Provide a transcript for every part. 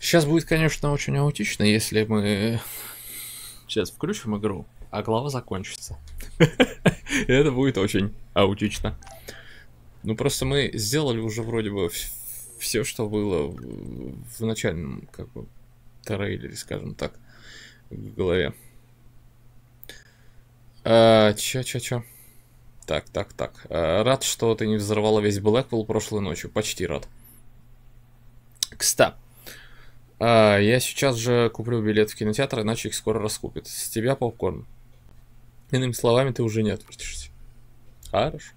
Сейчас будет, конечно, очень аутично, если мы сейчас включим игру, а глава закончится. Это будет очень аутично. Ну, просто мы сделали уже вроде бы все, что было в начальном, как бы, трейлере, скажем так, в голове. А, чё, чё? Так, так, так. А, рад, что ты не взорвала весь Блэквелл прошлой ночью. Почти рад. Кстати, а, я сейчас же куплю билет в кинотеатр, иначе их скоро раскупят. С тебя попкорн. Иными словами, ты уже не отвертишься. Хорошо.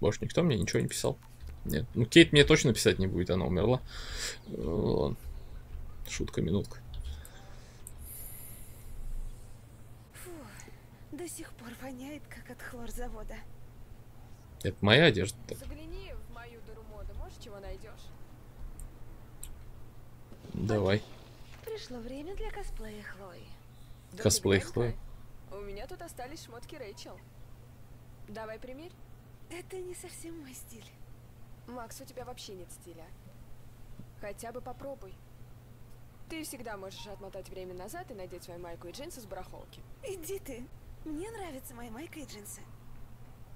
Больше никто мне ничего не писал. Нет. Ну, Кейт мне точно писать не будет, она умерла. Ладно. Шутка, минутка. Фу, до сих пор воняет, как от хлорзавода. Это моя одежда. -то. Загляни в мою дыру моды, может, чего найдешь? Давай. Пришло время для косплея Хлои. Да Косплей Хлои. У меня тут остались шмотки Рэйчел. Давай примерь. Это не совсем мой стиль. Макс, у тебя вообще нет стиля. Хотя бы попробуй. Ты всегда можешь отмотать время назад и надеть свою майку и джинсы с барахолки. Иди ты. Мне нравятся мои майка и джинсы.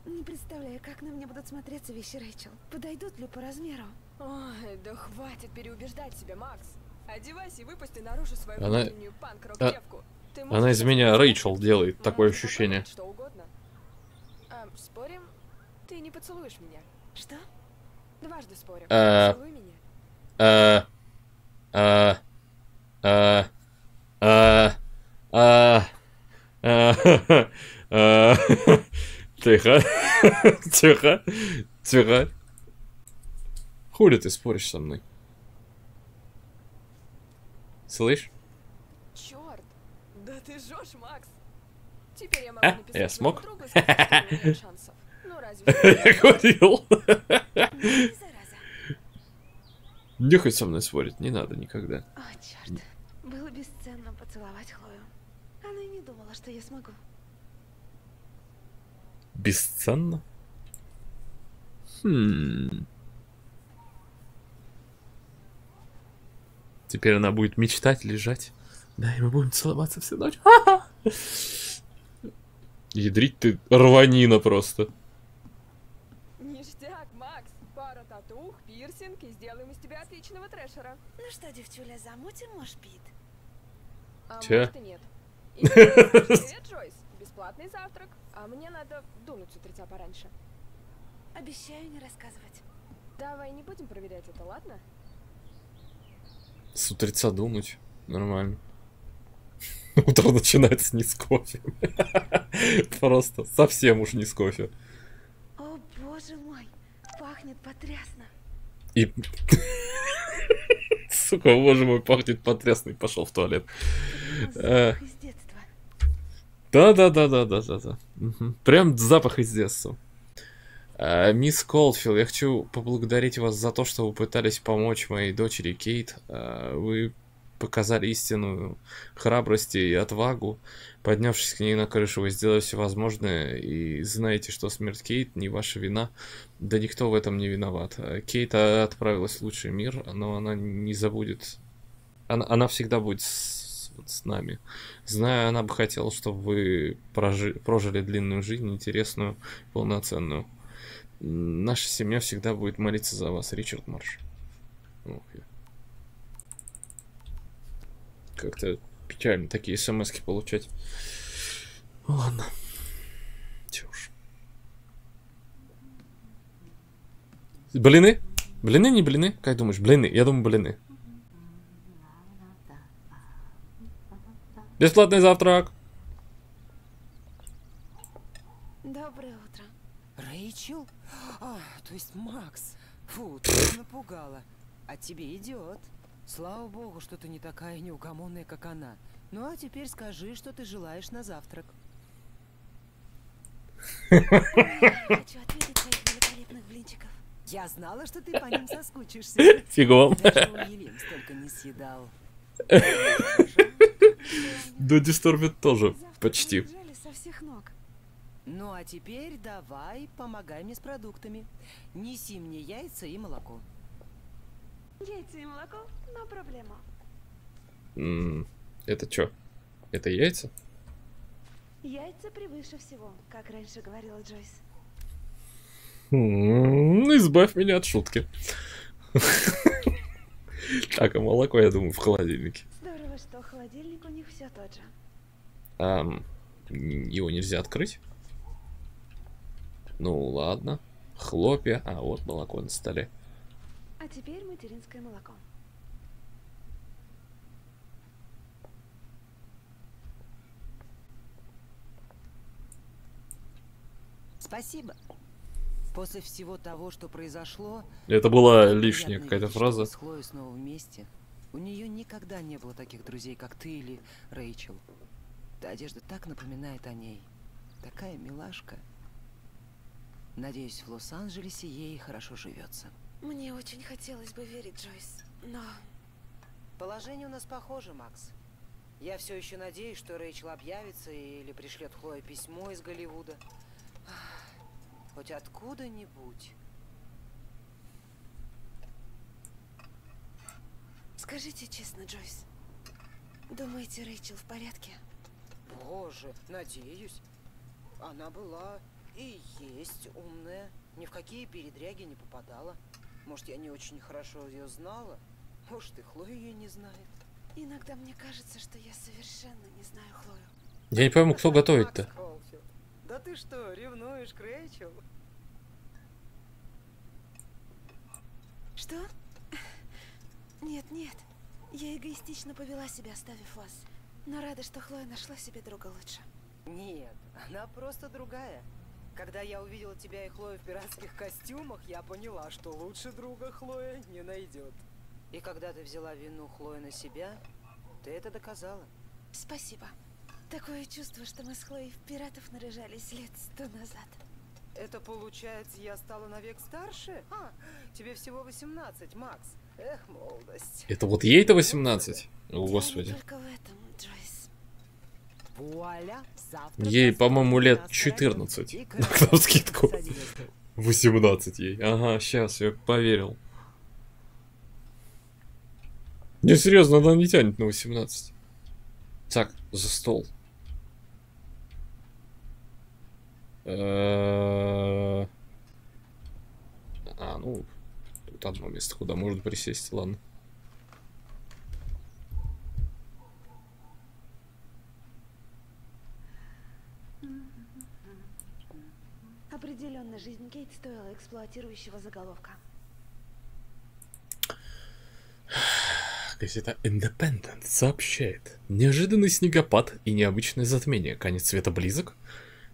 Не представляю, как на мне будут смотреться вещи Рэйчел. Подойдут ли по размеру? Ой, да хватит переубеждать себя, Макс. Одевайся и выпусти наружу свою Она- внутреннюю а- панк-рок-девку. Ты Она из меня Рэйчел делает такое ощущение. Что угодно. А, спорим, ты не поцелуешь меня. Что? Дважды спорим. Э. Поцелуй меня. Э, Тихо. Тихо. Тихо. Хули ты споришь со мной? Слышь? Черт! Да ты жжешь, Макс! Теперь я могу А, написать я смог? другу шансов. Ну разве Я зараза. Нюхай со мной спорить, не надо никогда. О, черт. Было бесценно поцеловать Хлою. Она и не думала, что я смогу. Бесценно? Хм. Теперь она будет мечтать, лежать. Да, и мы будем целоваться всю ночь. Ядрить ты рванина просто. Ништяк, Макс! Пара татух, пирсинг и сделаем из тебя отличного трэшера. Ну что, девчуля, замутим мошпит? А Чё? может и нет. И привет, Джойс. Бесплатный завтрак. А мне надо дунуть с утреца пораньше. Обещаю не рассказывать. Давай не будем проверять это, ладно? С утреца думать. Нормально. Утро начинается не с кофе. Просто совсем уж не с кофе. О, боже мой. Пахнет потрясно. И... Сука, боже мой, пахнет потрясный. Пошел в туалет. Э. Запах из детства. Да-да-да-да-да-да-да. Мгм. Прям запах из детства. А, Мисс Колфилл, я хочу поблагодарить вас за то, что вы пытались помочь моей дочери Кейт. А, Вы показали истинную храбрость и отвагу. Поднявшись к ней на крышу, вы сделали все возможное и знаете, что смерть Кейт не ваша вина. Да никто в этом не виноват. А, Кейт отправилась в лучший мир, но она не забудет... Она, она всегда будет с, с нами. Знаю, она бы хотела, чтобы вы прожи- прожили длинную жизнь, интересную, полноценную. Наша семья всегда будет молиться за вас, Ричард Марш. Ох, я. Как-то печально такие смс получать. Ну Ладно. Чё уж. Блины? Блины, не блины? Как думаешь, блины? Я думаю, блины. Бесплатный завтрак. Доброе утро. Рэйчел? А, то есть Макс. Фу, ты напугала. А тебе идет. Слава богу, что ты не такая неугомонная, как она. Ну а теперь скажи, что ты желаешь на завтрак. Хочу ответить твоих великолепных блинчиков. Я знала, что ты по ним соскучишься. Фигом. Даже Уильям столько не съедал. Да, Дисторбит тоже почти. со всех ног. Ну а теперь давай, помогай мне с продуктами. Неси мне яйца и молоко. Яйца и молоко, но проблема. М, Это чё? Это яйца? Яйца превыше всего, как раньше говорила Джойс. М, Избавь меня от шутки. Так, а молоко, я думаю, в холодильнике. Здорово, что холодильник у них все тот же. Его нельзя открыть? Ну, ладно. Хлопья. А, вот молоко на столе. А теперь материнское молоко. Спасибо. После всего того, что произошло, Это была лишняя какая-то фраза. с Хлоей снова вместе. У нее никогда не было таких друзей, как ты или Рэйчел. Та одежда так напоминает о ней. Такая милашка. Надеюсь, в Лос-Анджелесе ей хорошо живется. Мне очень хотелось бы верить, Джойс, но Положение у нас похоже, Макс. Я все еще надеюсь, что Рэйчел объявится или пришлет Хлое письмо из Голливуда. Хоть откуда-нибудь. скажите честно, Джойс, думаете, Рэйчел в порядке? Боже, надеюсь. Она была и есть умная. Ни в какие передряги не попадала. Может, я не очень хорошо ее знала? Может, и Хлоя ее не знает. Иногда мне кажется, что я совершенно не знаю Хлою. Я не пойму, кто готовит-то. Да ты что, ревнуешь к Рэйчел? Что? Нет, нет. Я эгоистично повела себя, оставив вас. Но рада, что Хлоя нашла себе друга лучше. Нет, она просто другая. Когда я увидела тебя и Хлою в пиратских костюмах, я поняла, что лучше друга Хлоя не найдет. И когда ты взяла вину Хлои на себя, ты это доказала. Спасибо. Такое чувство, что мы с Хлоей в пиратов наряжались лет сто назад. Это получается, я стала навек старше? А, тебе всего 18, Макс. Эх, молодость. Это вот ей-то 18? О, господи. только в этом, Ей, по-моему, на лет стороне. 14. И Навскидку. садись. 18 ей. Ага, сейчас, я поверил. Не, серьезно, она не тянет на 18. Так, за стол. А, ну, тут одно место, куда можно присесть, ладно. Определенно, жизнь Кейт стоила эксплуатирующего заголовка. Газета Independent сообщает. Неожиданный снегопад и необычное затмение. Конец света близок.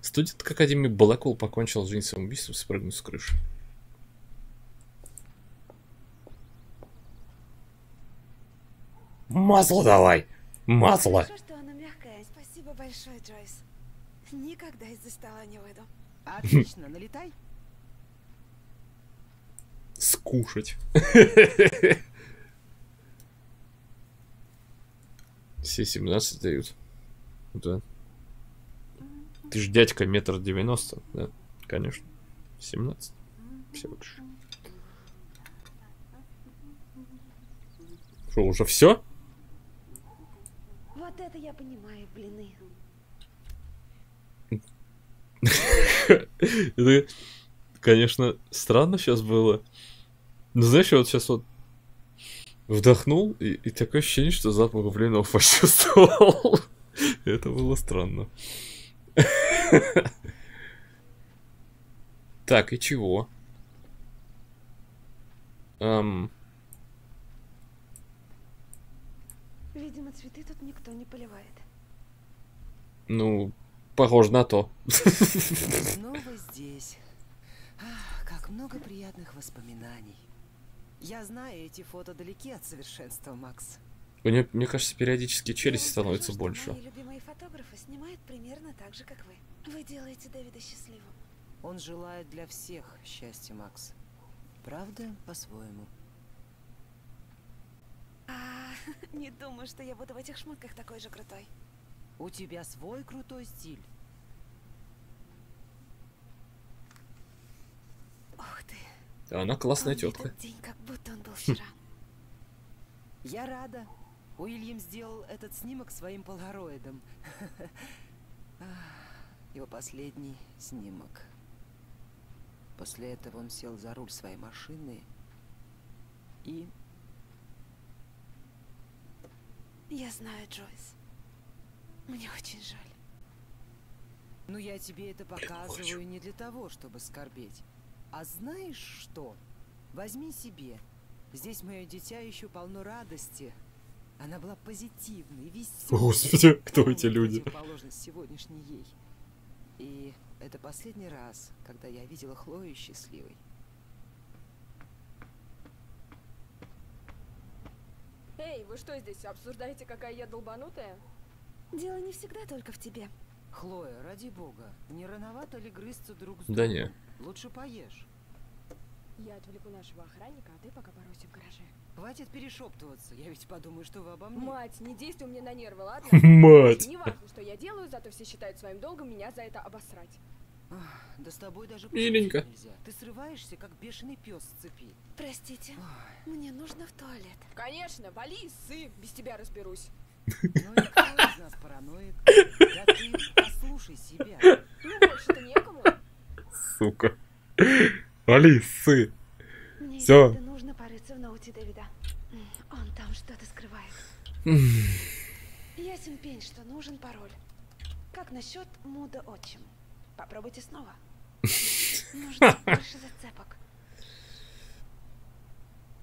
Студент Академии Блэквелл покончил жизнь самоубийством, спрыгнув с крыши. Масло давай! Масло! Хорошо, что оно мягкое. Спасибо большое, Джойс. Никогда из-за стола не выйду. Отлично, налетай. Скушать. Все 17 дают. Да. Ты ж дядька метр девяносто, да? Конечно. 17. Всего лишь. Что, уже все? Вот это я понимаю, блины. Это, конечно, странно сейчас было. Но знаешь, я вот сейчас вот вдохнул, и, и такое ощущение, что запах блинов почувствовал. Это было странно. Так, и чего? Ам, Видимо, цветы тут никто не поливает. ну, похоже на то. Снова здесь. Ах, как много приятных воспоминаний. Я знаю, эти фото далеки от совершенства, Макс. Мне, мне кажется, периодически вам становится больше. Мои любимые фотографы снимают примерно так же, как вы. Вы делаете Дэвида счастливым. Он желает для всех счастья, Макс. Правда, по-своему. А, не думаю, что я буду в этих шмотках такой же крутой. У тебя свой крутой стиль. Ух ты. Она классная тетка. этот день, как будто он был вчера. Я рада. Уильям сделал этот снимок своим полароидом. Его последний снимок. После этого он сел за руль своей машины и... Я знаю, Джойс. Мне очень жаль. Ну, я тебе это показываю не для того, чтобы скорбеть. А знаешь что? Возьми себе. Здесь мое дитя еще полно радости. Она была позитивной, веселой. Господи, кто эти люди? сегодняшней ей. И это последний раз, когда я видела Хлою счастливой. Эй, вы что здесь, обсуждаете, какая я долбанутая? Дело не всегда только в тебе. Хлоя, ради бога, не рановато ли грызться друг с Да другом? не. Лучше поешь. Я отвлеку нашего охранника, а ты пока поройся в гараже. Хватит перешептываться, я ведь подумаю, что вы обо мне. Мать, не действуй мне на нервы, ладно? Мать! Не важно, что я делаю, зато все считают своим долгом меня за это обосрать. Ах, да с тобой даже Миленько. нельзя. Ты срываешься, как бешеный пес с цепи. Простите, Ой, мне нужно в туалет. Конечно, вали, сы, без тебя разберусь. И кто из нас параноик? Да ты послушай себя. Больше-то некому. Сука. Алисы. Правда нужно порыться в ноуте Дэвида. Он там что-то скрывает. Ясен пень, что нужен пароль. Как насчет муда отчим? Попробуйте снова. Нужно больше зацепок.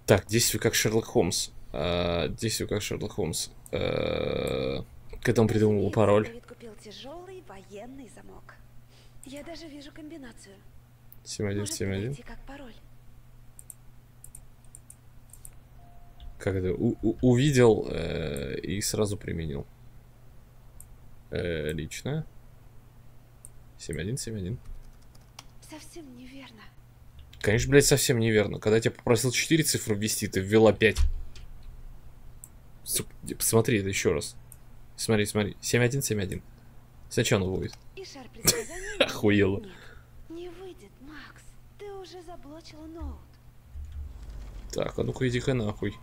Так, действую как Шерлок Холмс. А, действую как Шерлок Холмс. А, Когда он придумал пароль. Купил тяжелый военный замок. Я даже вижу комбинацию. Может 7171. подойти как пароль. Как это? У- у- увидел э, и сразу применил. Э, лично. 7171. Совсем неверно. Конечно, блядь, совсем неверно. Когда я тебя попросил 4 цифры ввести, ты ввела 5. Сука, посмотри это еще раз. Смотри, смотри. 7171. Сначала он будет. Нет. Не выйдет, Макс. Ты уже заблочила ноут. Так, а ну-ка иди-ка нахуй.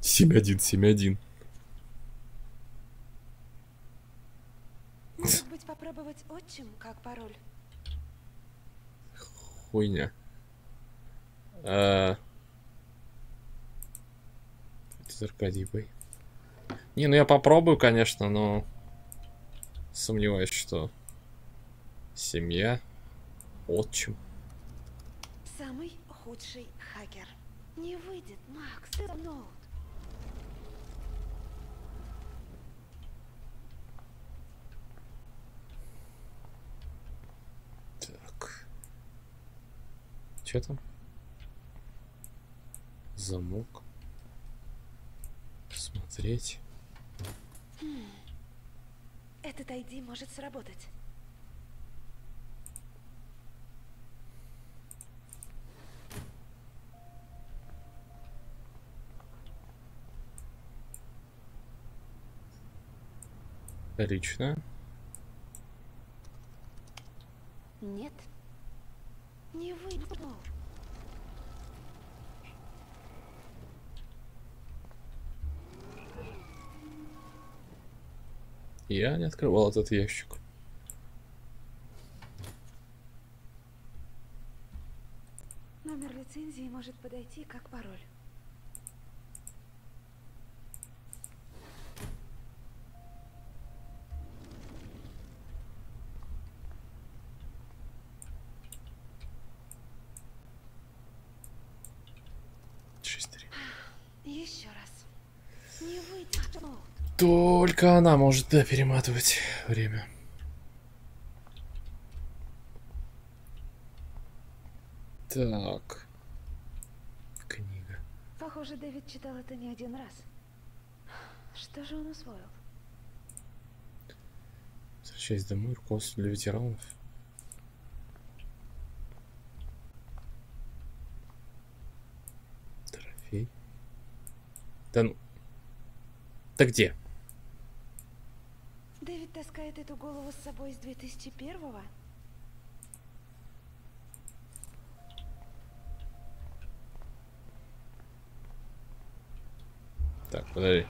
7171. Может быть, попробовать отчим как пароль? Хуйня. А... Аркадий Бэй. Не, ну я попробую, конечно, но сомневаюсь, что семья, отчим. Самый худший хакер. Не выйдет, Макс. Ноут. Так. Че там? Замок. Смотреть. Этот ID может сработать. Лично. Нет. Не выйдет Я не открывал этот ящик. Номер лицензии может подойти как пароль. Шесть три. Еще раз. Не выйдет ноут. Только она может, да, перематывать время. Так. Книга. Похоже, Дэвид читал это не один раз. Что же он усвоил? Возвращаясь домой, руководство для ветеранов. Трофей. Да ну. Да где? Дэвид таскает эту голову с собой с 2001-го? Так, подожди.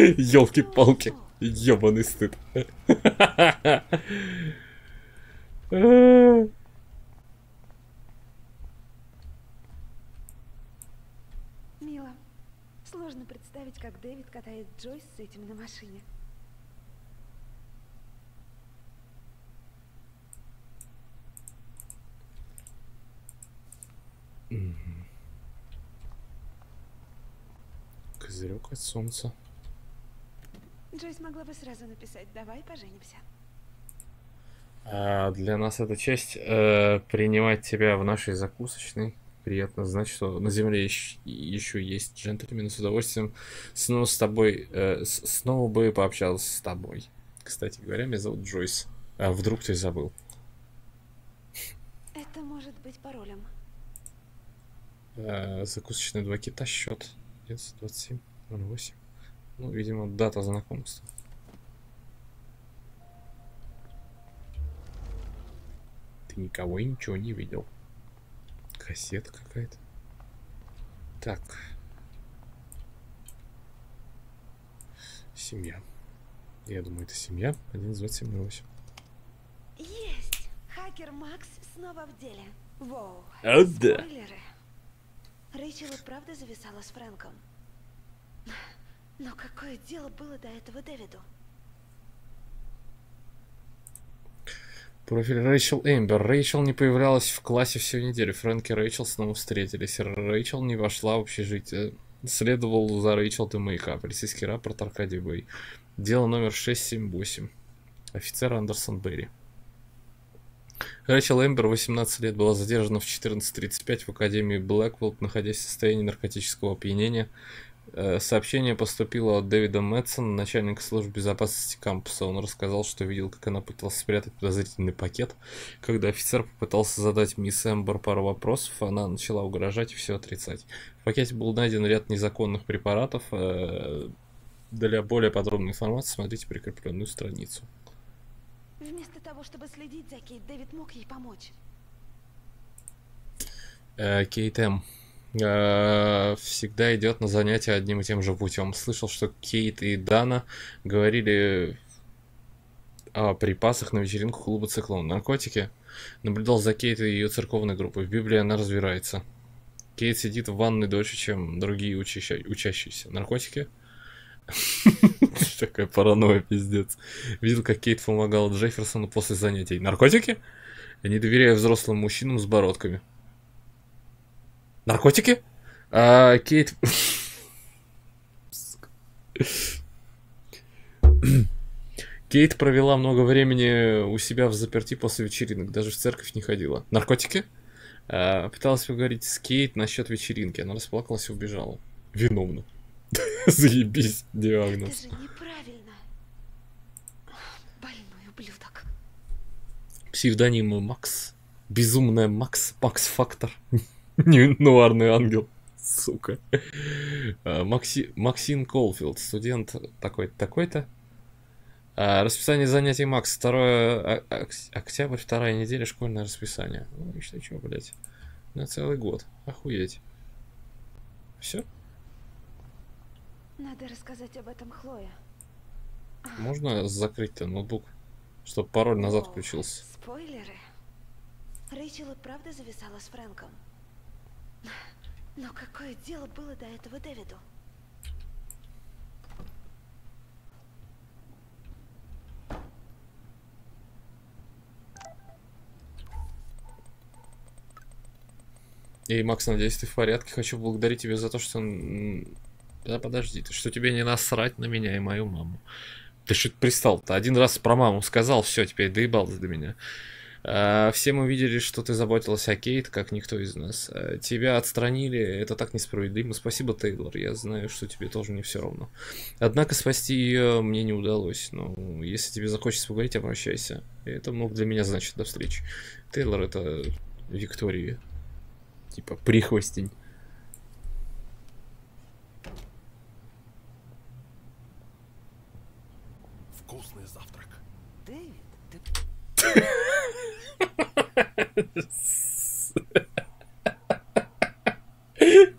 Елки-палки. Ёбаный стыд. Мило. Сложно представить, как Дэвид катает Джойс с этим на машине. Козырек от солнца. Джойс могла бы сразу написать «давай поженимся». А для нас это честь э, принимать тебя в нашей закусочной. Приятно знать, что на земле еще есть джентльмены с удовольствием. Снова с тобой, э, снова бы пообщался с тобой. Кстати говоря, меня зовут Джойс. А вдруг ты забыл? Это может быть паролем. Э, закусочная два кита, счет 27, 08. Ну, видимо, дата знакомства. Ты никого и ничего не видел. Кассета какая-то. Так. Семья. Я думаю, это семья. 12808. Есть! Хакер Макс снова в деле. Воу. О, да. Спойлеры. Рэйчел и правда зависала с Фрэнком. Но какое дело было до этого Дэвиду? Профиль Рэйчел Эмбер. Рэйчел не появлялась в классе всю неделю. Фрэнк и Рэйчел снова встретились. Рэйчел не вошла в общежитие. Следовал за Рэйчел до маяка. Полицейский рапорт Аркадий Бэй. Дело номер 678. Офицер Андерсон Берри. Рэйчел Эмбер, 18 лет, была задержана в 14.35 в Академии Блэквилл, находясь в состоянии наркотического опьянения. Э, Сообщение поступило от Дэвида Мэтсона, начальника службы безопасности кампуса. Он рассказал, что видел, как она пыталась спрятать подозрительный пакет. Когда офицер попытался задать мисс Эмбер пару вопросов, она начала угрожать и все отрицать. В пакете был найден ряд незаконных препаратов. Э, Для более подробной информации смотрите прикрепленную страницу. Вместо того, чтобы следить за Кейт, Дэвид мог ей помочь. Э, Кейт М. э, всегда идет на занятия одним и тем же путем. Слышал, что Кейт и Дана говорили о припасах на вечеринку клуба Циклон. Наркотики. Наблюдал за Кейт и ее церковной группой. В Библии она разбирается. Кейт сидит в ванной дольше, чем другие учаща- учащиеся. Наркотики? Такая паранойя, пиздец. Видел, как Кейт помогала Джефферсону после занятий. Наркотики? Не доверяю взрослым мужчинам с бородками. Наркотики? А, Кейт... Кейт провела много времени у себя в заперти после вечеринок, даже в церковь не ходила. Наркотики? А, пыталась поговорить с Кейт насчет вечеринки, она расплакалась и убежала. Виновна. Заебись, Это диагноз. же неправильно. Больной ублюдок. Псевдоним Макс. Безумная Макс. Макс Фактор. Нуарный ангел. Сука. А, Макси... Максим Колфилд, студент такой-то, такой-то. А, расписание занятий Макс. 2 октябрь, вторая неделя, школьное расписание. Ну, и что, чё, блядь. На целый год. Охуеть. Все? Надо рассказать об этом Хлое. Можно закрыть-то ноутбук? Чтобы пароль назад О, включился. Спойлеры. Рэйчел и правда зависала с Фрэнком. Но какое дело было до этого Дэвиду? Эй, Макс, надеюсь, ты в порядке. Хочу поблагодарить тебя за то, что... Да подожди, ты что тебе не насрать на меня и мою маму? Ты что пристал-то? Один раз про маму сказал, все, теперь доебался до меня. А, все мы видели, что ты заботилась о Кейт, как никто из нас. А, тебя отстранили, это так несправедливо. Спасибо, Тейлор, я знаю, что тебе тоже не все равно. Однако спасти ее мне не удалось. Ну, если тебе захочется поговорить, обращайся. Это много для меня значит. До встречи. Тейлор это Виктория. Типа прихвостень.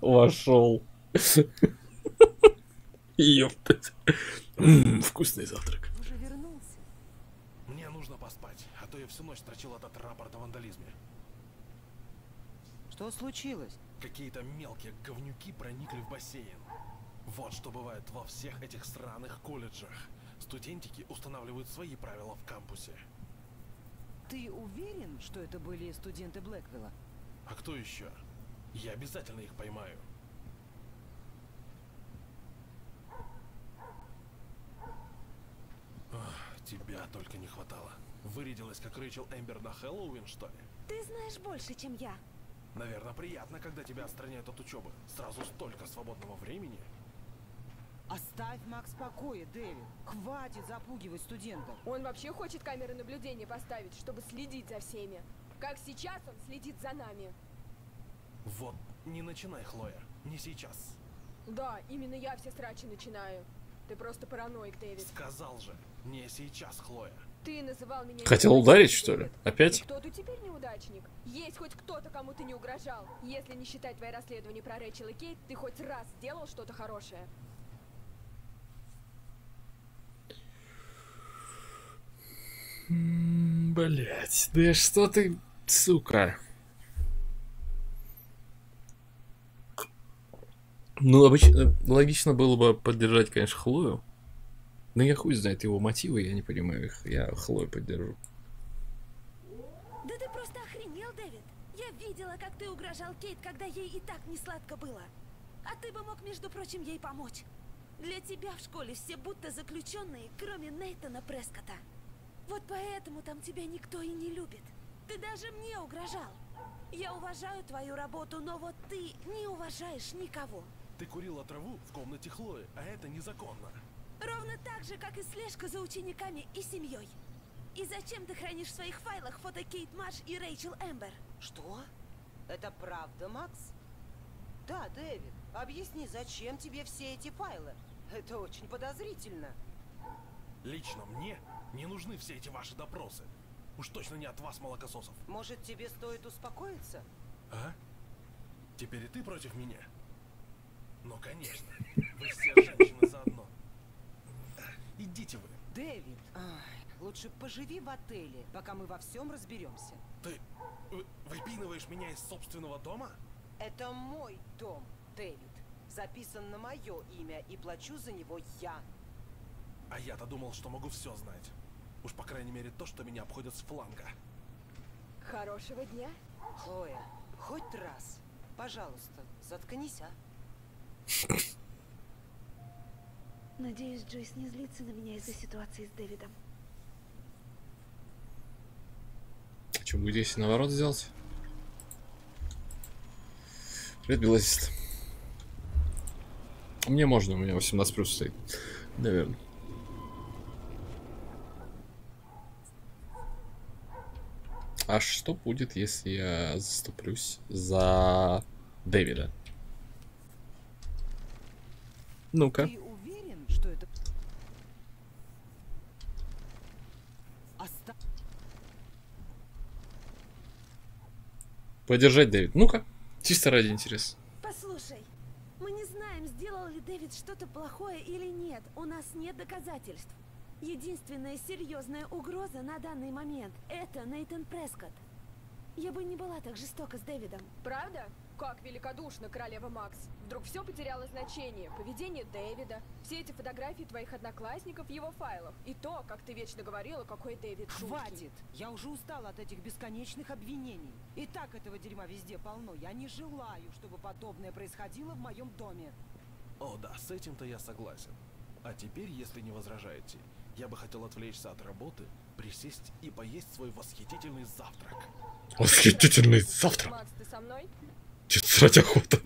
Вошел. Ёптать. М, Вкусный завтрак. Уже вернулся. Мне нужно поспать, а то я всю ночь строчил этот рапорт о вандализме. Что случилось? Какие-то мелкие говнюки проникли в бассейн. Вот что бывает во всех этих сраных колледжах. Студентики устанавливают свои правила в кампусе. Ты уверен, что это были студенты Блэквилла? А кто еще? Я обязательно их поймаю. Ах, тебя только не хватало. Вырядилась как Рэйчел Эмбер на Хэллоуин, что ли? Ты знаешь больше, чем я. Наверное, приятно, когда тебя отстраняют от учебы. Сразу столько свободного времени. Оставь Макс в покое, Дэвид. Хватит запугивать студентов. Он вообще хочет камеры наблюдения поставить, чтобы следить за всеми. Как сейчас он следит за нами. Вот, не начинай, Хлоя. Не сейчас. Да, именно я все срачи начинаю. Ты просто параноик, Дэвид. Сказал же, не сейчас, Хлоя. Ты называл меня... Хотел ударить, что ли? Опять? И кто ты теперь неудачник? Есть хоть кто-то, кому ты не угрожал? Если не считать твои расследования про Рэйчел и Кейт, ты хоть раз сделал что-то хорошее? Блять, да что ты, сука. Ну, обычно, логично было бы поддержать, конечно, Хлою. Но я хуй знает его мотивы, я не понимаю их. Я Хлою поддержу. Да ты просто охренел, Дэвид. Я видела, как ты угрожал Кейт, когда ей и так не сладко было. А ты бы мог, между прочим, ей помочь. Для тебя в школе все будто заключенные, кроме Нейтана Прескота. Вот поэтому там тебя никто и не любит. Ты даже мне угрожал. Я уважаю твою работу, но вот ты не уважаешь никого. Ты курила траву в комнате Хлои, а это незаконно. Ровно так же, как и слежка за учениками и семьей. И зачем ты хранишь в своих файлах фото Кейт Марш и Рэйчел Эмбер? Что? Это правда, Макс? Да, Дэвид. Объясни, зачем тебе все эти файлы? Это очень подозрительно. Лично мне не нужны все эти ваши допросы. Уж точно не от вас, молокососов. Может, тебе стоит успокоиться? А? Теперь и ты против меня? Ну, конечно. Вы все женщины заодно. Идите вы. Дэвид, ай, лучше поживи в отеле, пока мы во всем разберемся. Ты вы- выпинываешь меня из собственного дома? Это мой дом, Дэвид. Записан на мое имя и плачу за него я. А я-то думал, что могу все знать. Уж по крайней мере то, что меня обходят с фланга. Хорошего дня. Хлоя, хоть раз, пожалуйста, заткнись, а? Надеюсь, Джойс не злится на меня из-за ситуации с Дэвидом. А что, будет если наоборот сделать? Привет, Белазист. Мне можно, у меня 18 плюс стоит. Наверное. А что будет, если я заступлюсь за Дэвида? Ну-ка. Ты уверен, что это... Оста... Поддержать Дэвид. Ну-ка. Чисто ради интереса. Послушай, мы не знаем, сделал ли Дэвид что-то плохое или нет. У нас нет доказательств. Единственная серьезная угроза на данный момент – это Нейтан Прескотт. Я бы не была так жестока с Дэвидом. Правда? Как великодушно, королева Макс. Вдруг все потеряло значение. Поведение Дэвида, все эти фотографии твоих одноклассников в его файлах. И то, как ты вечно говорила, какой Дэвид жуткий. Хватит! Я уже устала от этих бесконечных обвинений. И так этого дерьма везде полно. Я не желаю, чтобы подобное происходило в моем доме. О, да, с этим-то я согласен. А теперь, если не возражаете, я бы хотел отвлечься от работы, присесть и поесть свой восхитительный завтрак. Восхитительный завтрак. Макс, ты со мной? Чё-то срать охота.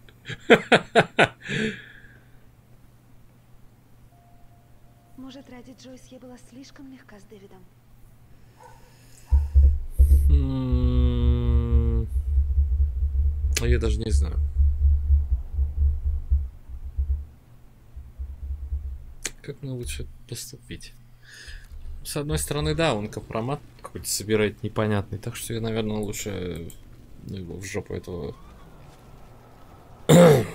Может, ради Джойс я была слишком мягка с Дэвидом. А я даже не знаю. Как мне лучше поступить? С одной стороны, да, он компромат какой-то собирает непонятный, так что я, наверное, лучше ну, его в жопу этого.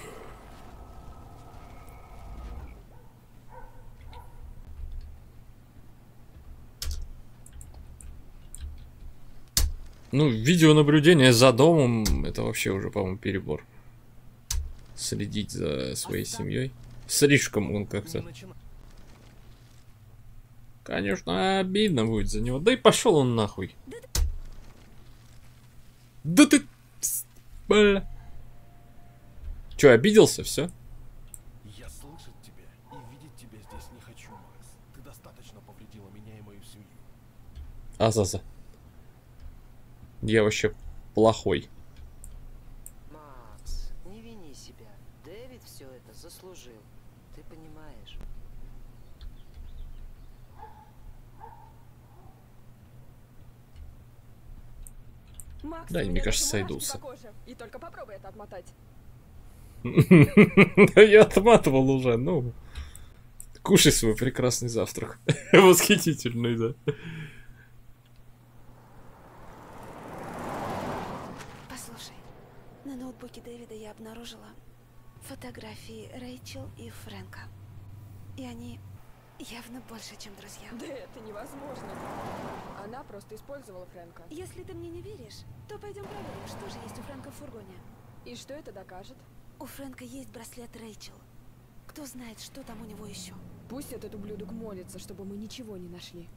Ну, видеонаблюдение за домом, это вообще уже, по-моему, перебор. Следить за своей семьей. Слишком он как-то... Конечно, обидно будет за него. Да и пошел он нахуй. Да ты... Бля. Че, обиделся, все? Я слышать тебя и видеть тебя здесь не хочу, Макс. Ты достаточно повредила меня и мою семью. Азаза. Я вообще плохой. Макс, не вини себя. Дэвид все это заслужил. Ты понимаешь. Макс, Да, мне кажется, сойдутся. И только попробуй это отмотать. Да я отматывал уже, ну. Кушай свой прекрасный завтрак. Восхитительный, да. Послушай, на ноутбуке Дэвида я обнаружила фотографии Рэйчел и Фрэнка. И они явно больше, чем друзья. Да это невозможно. Она просто использовала Фрэнка. Если ты мне не веришь, то пойдем проверим, что же есть у Фрэнка в фургоне. И что это докажет? У Фрэнка есть браслет Рэйчел. Кто знает, что там у него еще. Пусть этот ублюдок молится, чтобы мы ничего не нашли.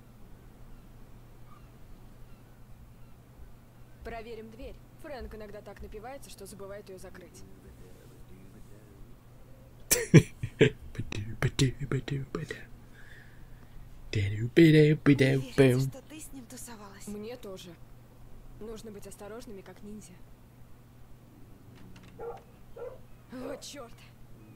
Проверим дверь. Фрэнк иногда так напивается, что забывает ее закрыть. Что ты с ним тусовалась. Мне тоже. Нужно быть осторожными, как ниндзя. Вот черт.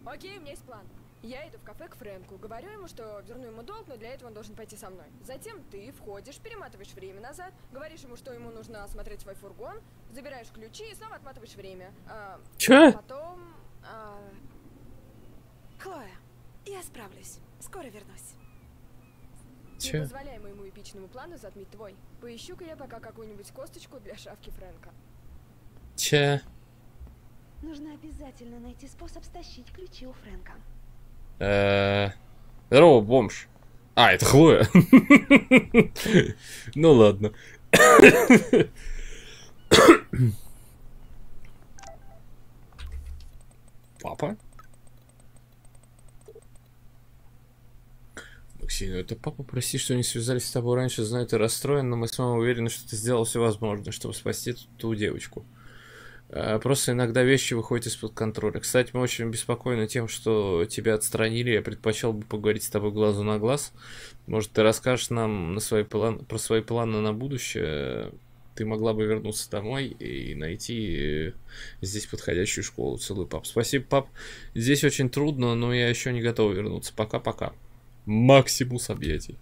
Окей, у меня есть план. Я иду в кафе к Фрэнку, говорю ему, что верну ему долг, но для этого он должен пойти со мной. Затем ты входишь, перематываешь время назад, говоришь ему, что ему нужно осмотреть свой фургон, забираешь ключи и снова отматываешь время. А, Чё? потом... а, Хлоя, я справлюсь. Скоро вернусь. Не Чё? позволяй моему эпичному плану затмить твой. Поищу-ка я пока какую-нибудь косточку для шавки Фрэнка. Че? Нужно обязательно найти способ стащить ключи у Фрэнка. Э, Здорово, бомж. А, это Хлоя. Ну ладно. Папа? Максим, это папа, прости, что не связались с тобой раньше, знаю, ты расстроен, но мы с мамой уверены, что ты сделал все возможное, чтобы спасти ту, девочку. Э, Просто иногда вещи выходят из-под контроля. Кстати, мы очень обеспокоены тем, что тебя отстранили. Я предпочел бы поговорить с тобой глазу на глаз. Может, ты расскажешь нам на свои план... про свои планы на будущее? Ты могла бы вернуться домой и найти э, здесь подходящую школу. Целую, пап. Спасибо, пап. Здесь очень трудно, но я еще не готов вернуться. Пока-пока. Максимус объятий.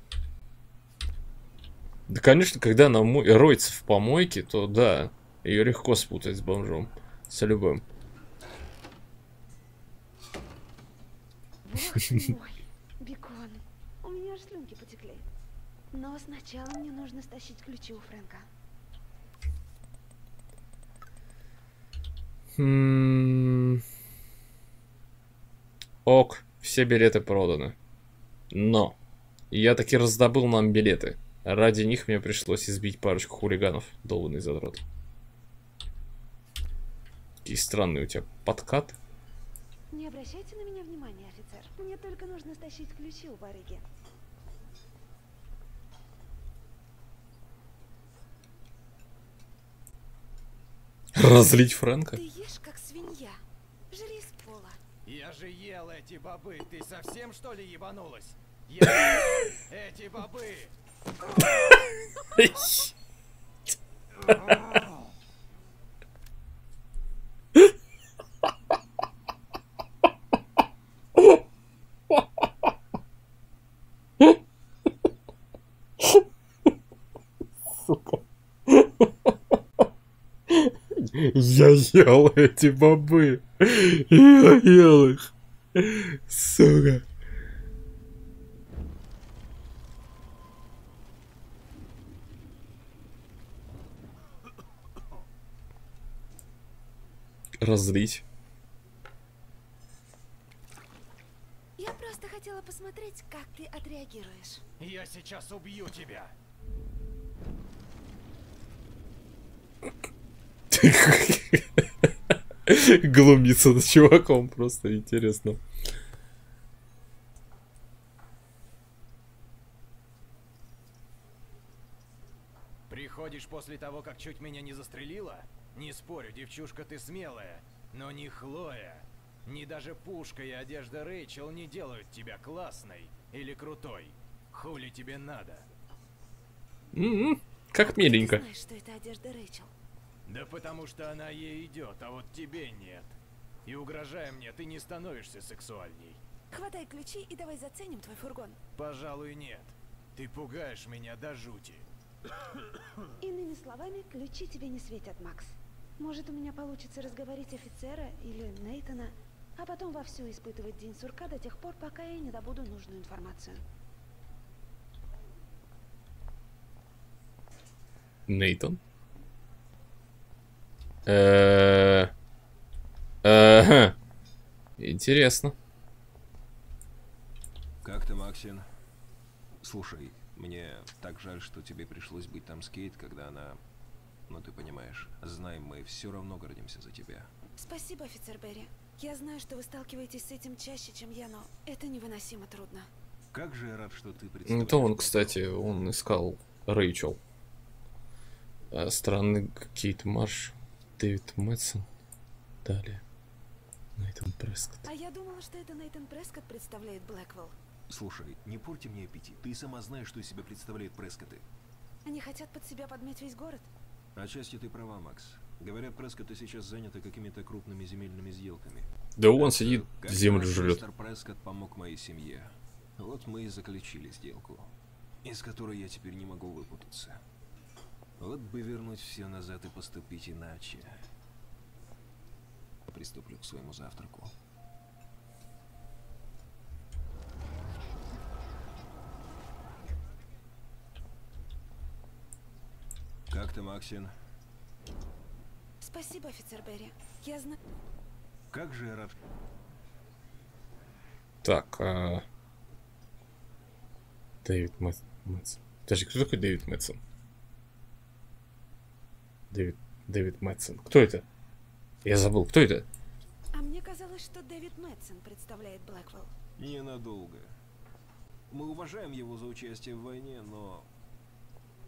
Да, конечно, когда она мо- роется в помойке, то да, ее легко спутать с бомжом. С любым. Мой, Бекон. У меня аж слюнки потекли. Но сначала мне нужно стащить ключи у Фрэнка. М. Ок, все билеты проданы. Но я таки раздобыл нам билеты. Ради них мне пришлось избить парочку хулиганов, долбанный задрот. Какие странные у тебя подкаты. Не обращайте на меня внимания, офицер. Мне только нужно стащить ключи у барыги. Разлить Фрэнка? Ты ешь, как свинья. Жри с пола. Я же ел эти бобы, ты совсем что ли ебанулась? Я эти бобы! Я ел эти бобы. Я ел их. Сука. Разлить. Я просто хотела посмотреть, как ты отреагируешь. Я сейчас убью тебя. Глумится над чуваком, просто интересно. Приходишь после того, как чуть меня не застрелила? Не спорю, девчушка, ты смелая. Но ни Хлоя, ни даже пушка и одежда Рэйчел не делают тебя классной или крутой. Хули тебе надо? М-м, Как Откуда миленько. Ты знаешь, что это одежда Рэйчел. Да потому что она ей идет, а вот тебе нет. И угрожая мне, ты не становишься сексуальней. Хватай ключи и давай заценим твой фургон. Пожалуй, нет. Ты пугаешь меня до жути. Иными словами, ключи тебе не светят, Макс. Может, у меня получится разговорить офицера или Нейтана, а потом вовсю испытывать день сурка до тех пор, пока я не добуду нужную информацию. Нейтан. Э, ага. Интересно. Как ты, Максин? Слушай, мне так жаль, что тебе пришлось быть там с Кейт, когда она... Ну, ты понимаешь. Знай, мы все равно гордимся за тебя. Спасибо, офицер Берри. Я знаю, что вы сталкиваетесь с этим чаще, чем я, но это невыносимо трудно. Как же я рад, что ты Ну, представляешь... Это он, кстати, то, он искал Рэйчел. А, Странный Кейт Марш, Дэвид Мэтсон. Далее. Нейтан Прескотт. А я думала, что это Нейтан Прескотт представляет Блэквелл. Слушай, не порти мне аппетит. Ты сама знаешь, что из себя представляет Прескотты. Они хотят под себя подмять весь город. Отчасти ты права, Макс. Говорят, Прескотты сейчас заняты какими-то крупными земельными сделками. Да он сидит, Как землю жрет. Мистер Прескотт помог моей семье. Вот мы и заключили сделку, из которой я теперь не могу выпутаться. Вот бы вернуть все назад и поступить иначе. Приступлю к своему завтраку. Как ты, Максин? Спасибо, офицер Берри. Я знаю... Как же я рад, Так, а... Дэвид Мэт... Мэтсон. Подожди, кто такой Дэвид Мэтсон? Дэвид... Дэвид Мэтсон. Кто это? Я забыл, кто это? А мне казалось, что Дэвид Мэтсон представляет Блэквелл. Ненадолго. Мы уважаем его за участие в войне, но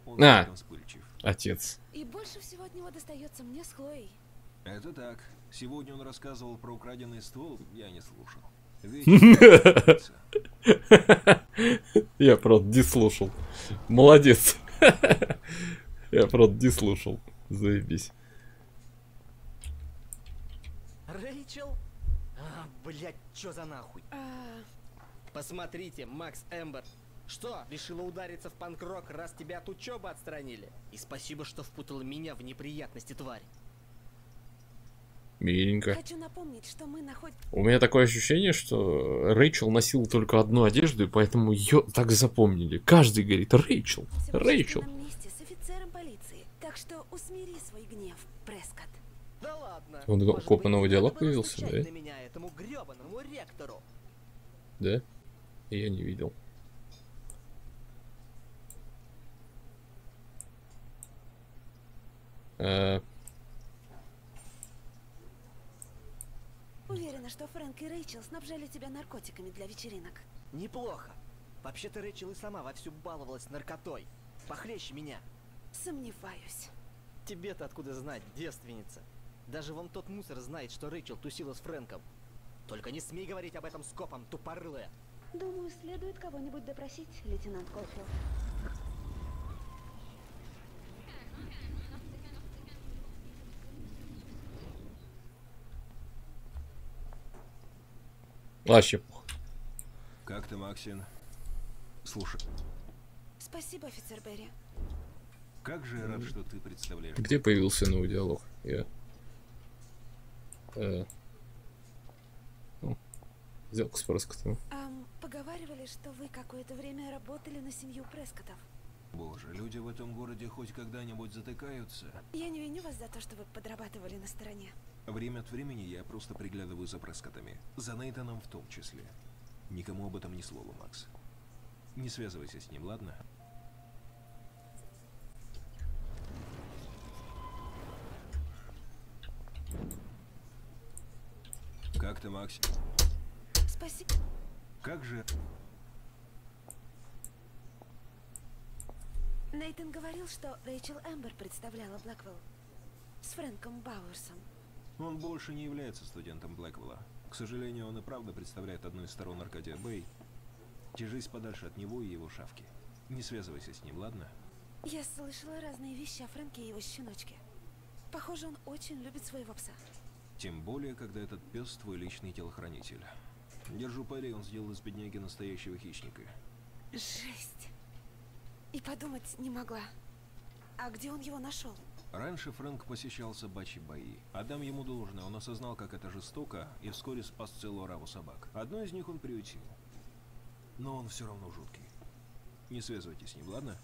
он А. слишком вспыльчив. Отец. И больше всего от него достается мне с Хлоей. Это так. Сегодня он рассказывал про украденный ствол, я не слушал. Я просто не слушал. Молодец. Я просто не слушал. Заебись. Рэйчел? А, блять, чё за нахуй? А, Посмотрите, Макс Эмбер. Что, решила удариться в панк-рок, раз тебя от учебы отстранили? И спасибо, что впутала меня в неприятности, тварь. Миленько. хочу напомнить, что мы находим... У меня такое ощущение, что Рэйчел носила только одну одежду, и поэтому ее так запомнили. Каждый говорит Рэйчел, Рэйчел. общественном месте с офицером полиции. Так что усмири свой гнев, Прескотт. Да ладно. Он Может копа новый диалог появился, да? на меня, этому грёбаному ректору. Да? Я не видел. Э, Уверена, что Фрэнк и Рэйчел снабжали тебя наркотиками для вечеринок. Неплохо. Вообще-то Рэйчел и сама вовсю баловалась наркотой. Похлеще меня. Сомневаюсь. Тебе-то откуда знать, девственница? Даже вон тот мусор знает, что Рэйчел тусила с Фрэнком. Только не смей говорить об этом с копом, тупорылая. Думаю, следует кого-нибудь допросить, лейтенант Колфилд. вообще похуй. Как ты, Максин? Слушай, Спасибо, офицер Берри. Как же я рад, что ты представляешь. Где появился новый диалог? Я... Э, ну, сделка с Прескоттом. Ам, поговаривали, что вы какое-то время работали на семью Прескоттов. Боже, люди в этом городе хоть когда-нибудь затыкаются. Я не виню вас за то, что вы подрабатывали на стороне. Время от времени я просто приглядываю за Прескотами. За Нейтаном в том числе. Никому об этом ни слова, Макс. Не связывайся с ним, ладно? Как ты, Макс? Спасибо. Как же... Нейтан говорил, что Рэйчел Эмбер представляла Блэквелл с Фрэнком Бауэрсом. Он больше не является студентом Блэквелла. К сожалению, он и правда представляет одну из сторон Аркадия Бэй. Держись подальше от него и его шавки. Не связывайся с ним, ладно? Я слышала разные вещи о Фрэнке и его щеночке. Похоже, он очень любит своего пса. Тем более, когда этот пес твой личный телохранитель. Держу пари, он сделал из бедняги настоящего хищника. Жесть. И подумать не могла. А где он его нашел? Раньше Фрэнк посещал собачьи бои. Отдам ему должное, он осознал, как это жестоко, и вскоре спас целую ораву собак. Одну из них он приютил. Но он все равно жуткий. Не связывайтесь с ним, ладно?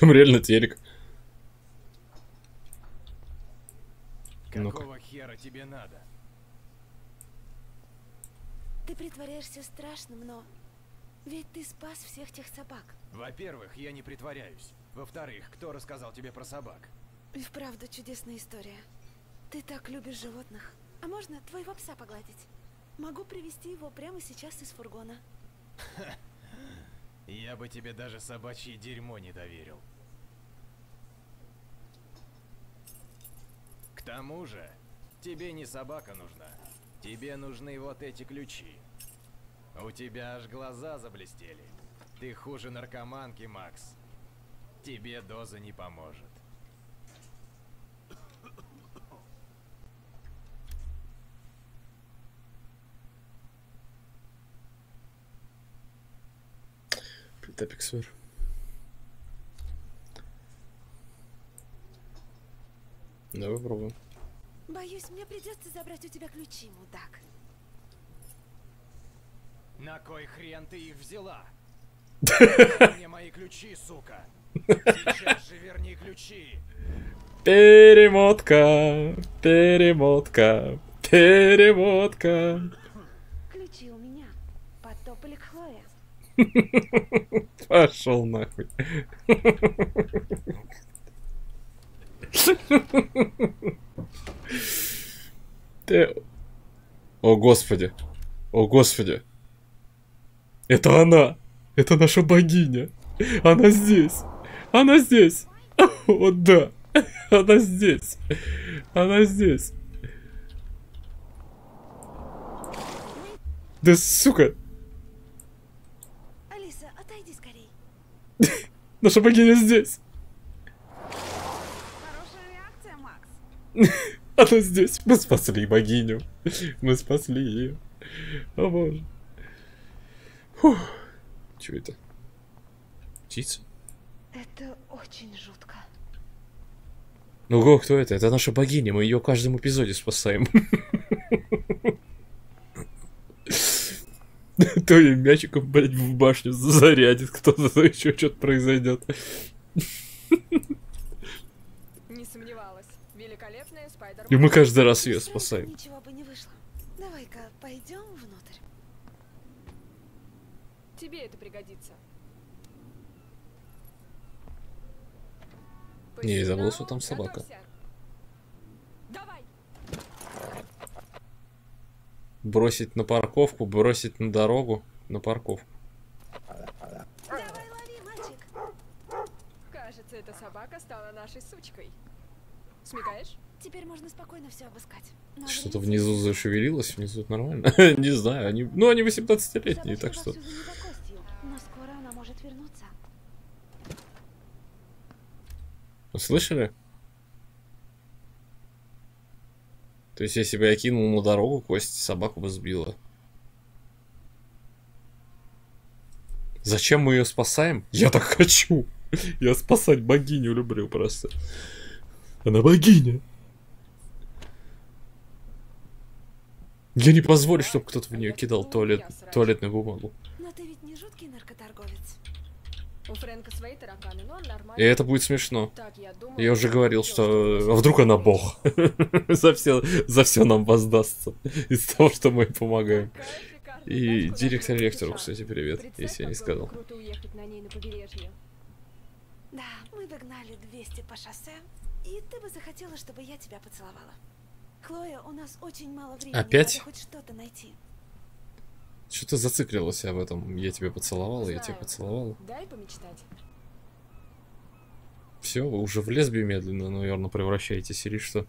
Там реально телек? Какого хера тебе надо? Ты притворяешься страшным, но... Ведь ты спас всех тех собак. Во-первых, я не притворяюсь. Во-вторых, кто рассказал тебе про собак? И вправду чудесная история. Ты так любишь животных. А можно твоего пса погладить? Могу привести его прямо сейчас из фургона. Я бы тебе даже собачье дерьмо не доверил. К тому же, тебе не собака нужна. Тебе нужны вот эти ключи. У тебя аж глаза заблестели. Ты хуже наркоманки, Макс. Тебе доза не поможет. Эпик сфер. Давай попробуем. Боюсь, мне придется забрать у тебя ключи, мудак. На кой хрен ты их взяла? Мне мои ключи, сука. Сейчас же верни ключи. Перемотка, перемотка, перемотка. Ключи у меня. Потопали к Хлое. Пошел нахуй. Ты... О господи. О господи. Это она. Это наша богиня. Она здесь. Она здесь. О да. Она здесь. Она здесь. Да сука. Наша богиня здесь. Хорошая реакция, Макс. Она здесь. Мы спасли богиню. Мы спасли ее. О боже. Фух. Че это? Птица? Это очень жутко. Ну, го, кто это? Это наша богиня. Мы ее в каждом эпизоде спасаем. То ей мячиком, блядь, в башню зарядит кто-то, то еще что-то произойдет. Не сомневалась. Великолепная спайдер. И мы каждый раз ее спасаем. Ничего бы не вышло. Давай-ка пойдем внутрь. Тебе это пригодится. Не, я забыл, что там собака. готовься. Давай. Бросить на парковку, бросить на дорогу, на парковку. Давай лови, мальчик. Кажется, эта собака стала нашей сучкой. Смекаешь? Теперь можно спокойно все обыскать. Что-то внизу зашевелилось, внизу нормально. Не знаю, они... Ну, они 18-летние, Собачка так что... но скоро она может вернуться. Слышали? То есть, если бы я кинул на дорогу, кость собаку бы сбила. Зачем мы ее спасаем? Я так хочу. Я спасать богиню люблю просто. Она богиня. Я не позволю, чтобы кто-то в нее кидал туалет, туалетную бумагу. Но ты ведь не жуткий наркоторговец. У Фрэнка свои тараканы, но он И это будет смешно. Так, я думаю... Я уже говорил, что а вдруг она бог. за все, за все нам воздастся из того, что мы помогаем. И директор душа. кстати, привет, Представь, если я не сказал. Да, мы догнали 200 по шоссе, и ты бы захотела, чтобы я тебя поцеловала. Хлоя, у нас очень мало времени, Опять? надо хоть что-то найти. Что ты зациклилась об этом? Я тебя поцеловала, я тебя Знаю. поцеловала. Дай помечтать. Все, вы уже в лесбию медленно, наверное, превращаетесь или что?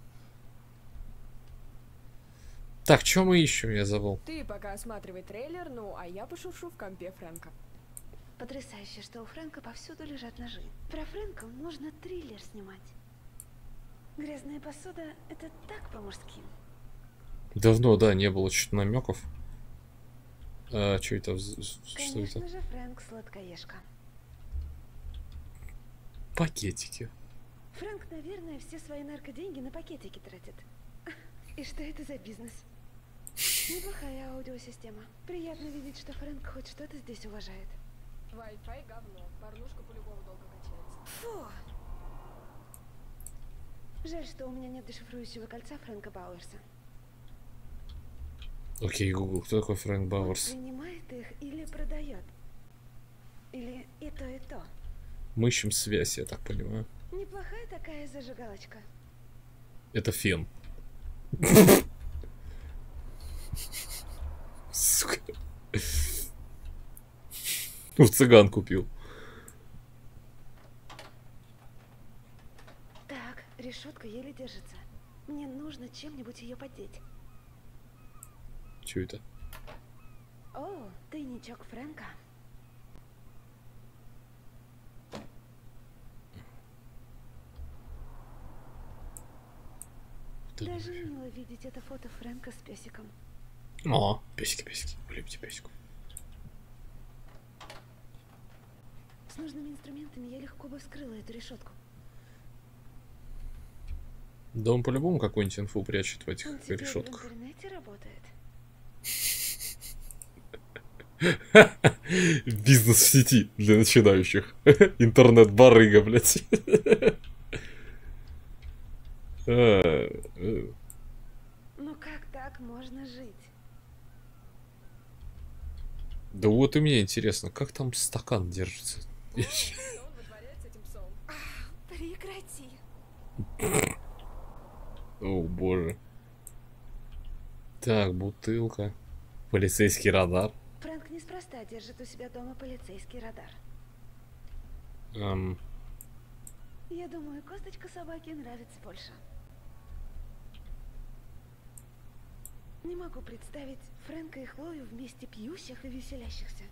Так, что мы ищем, я забыл. Ты пока осматривай трейлер, ну, а я пошуршу в компе Фрэнка. Потрясающе, что у Фрэнка повсюду лежат ножи. Про Фрэнка можно триллер снимать. Грязная посуда — это так по-мужски. Давно, да, не было что-то намеков. А, что это? Что это? Конечно же, Фрэнк сладкоежка. Пакетики. Фрэнк, наверное, все свои наркоденьги на пакетики тратит. И что это за бизнес? Неплохая аудиосистема. Приятно видеть, что Фрэнк хоть что-то здесь уважает. Wi-Fi говно. Порнушка по-любому долго качается. Фу! Жаль, что у меня нет дешифрующего кольца Фрэнка Бауэрса. Окей, Google, кто такой Фрэнк Он Бауэрс? принимает их или продает? Или и то, и то. Мы ищем связь, я так понимаю. Неплохая такая зажигалочка. Это фен. Сука. У цыган купил. Так, решетка еле держится. Мне нужно чем-нибудь ее поддеть. Что это? О, тайничок Фрэнка. Даже мило видеть это фото Фрэнка с песиком. О, песики, песики. Любите песиков. С нужными инструментами я легко бы вскрыла эту решетку. Да он по-любому какую-нибудь инфу прячет в Он этих теперь решетках. в интернете работает. Бизнес в сети для начинающих. Интернет-барыга, блядь. А, э. Ну как так можно жить? Да вот и мне интересно, как там стакан держится? О? Прекрати. Боже. Так, бутылка. Полицейский радар. Фрэнк неспроста держит у себя дома полицейский радар. Эм, Я думаю, косточка собаки нравится больше. Не могу представить Фрэнка и Хлою вместе пьющих и веселящихся.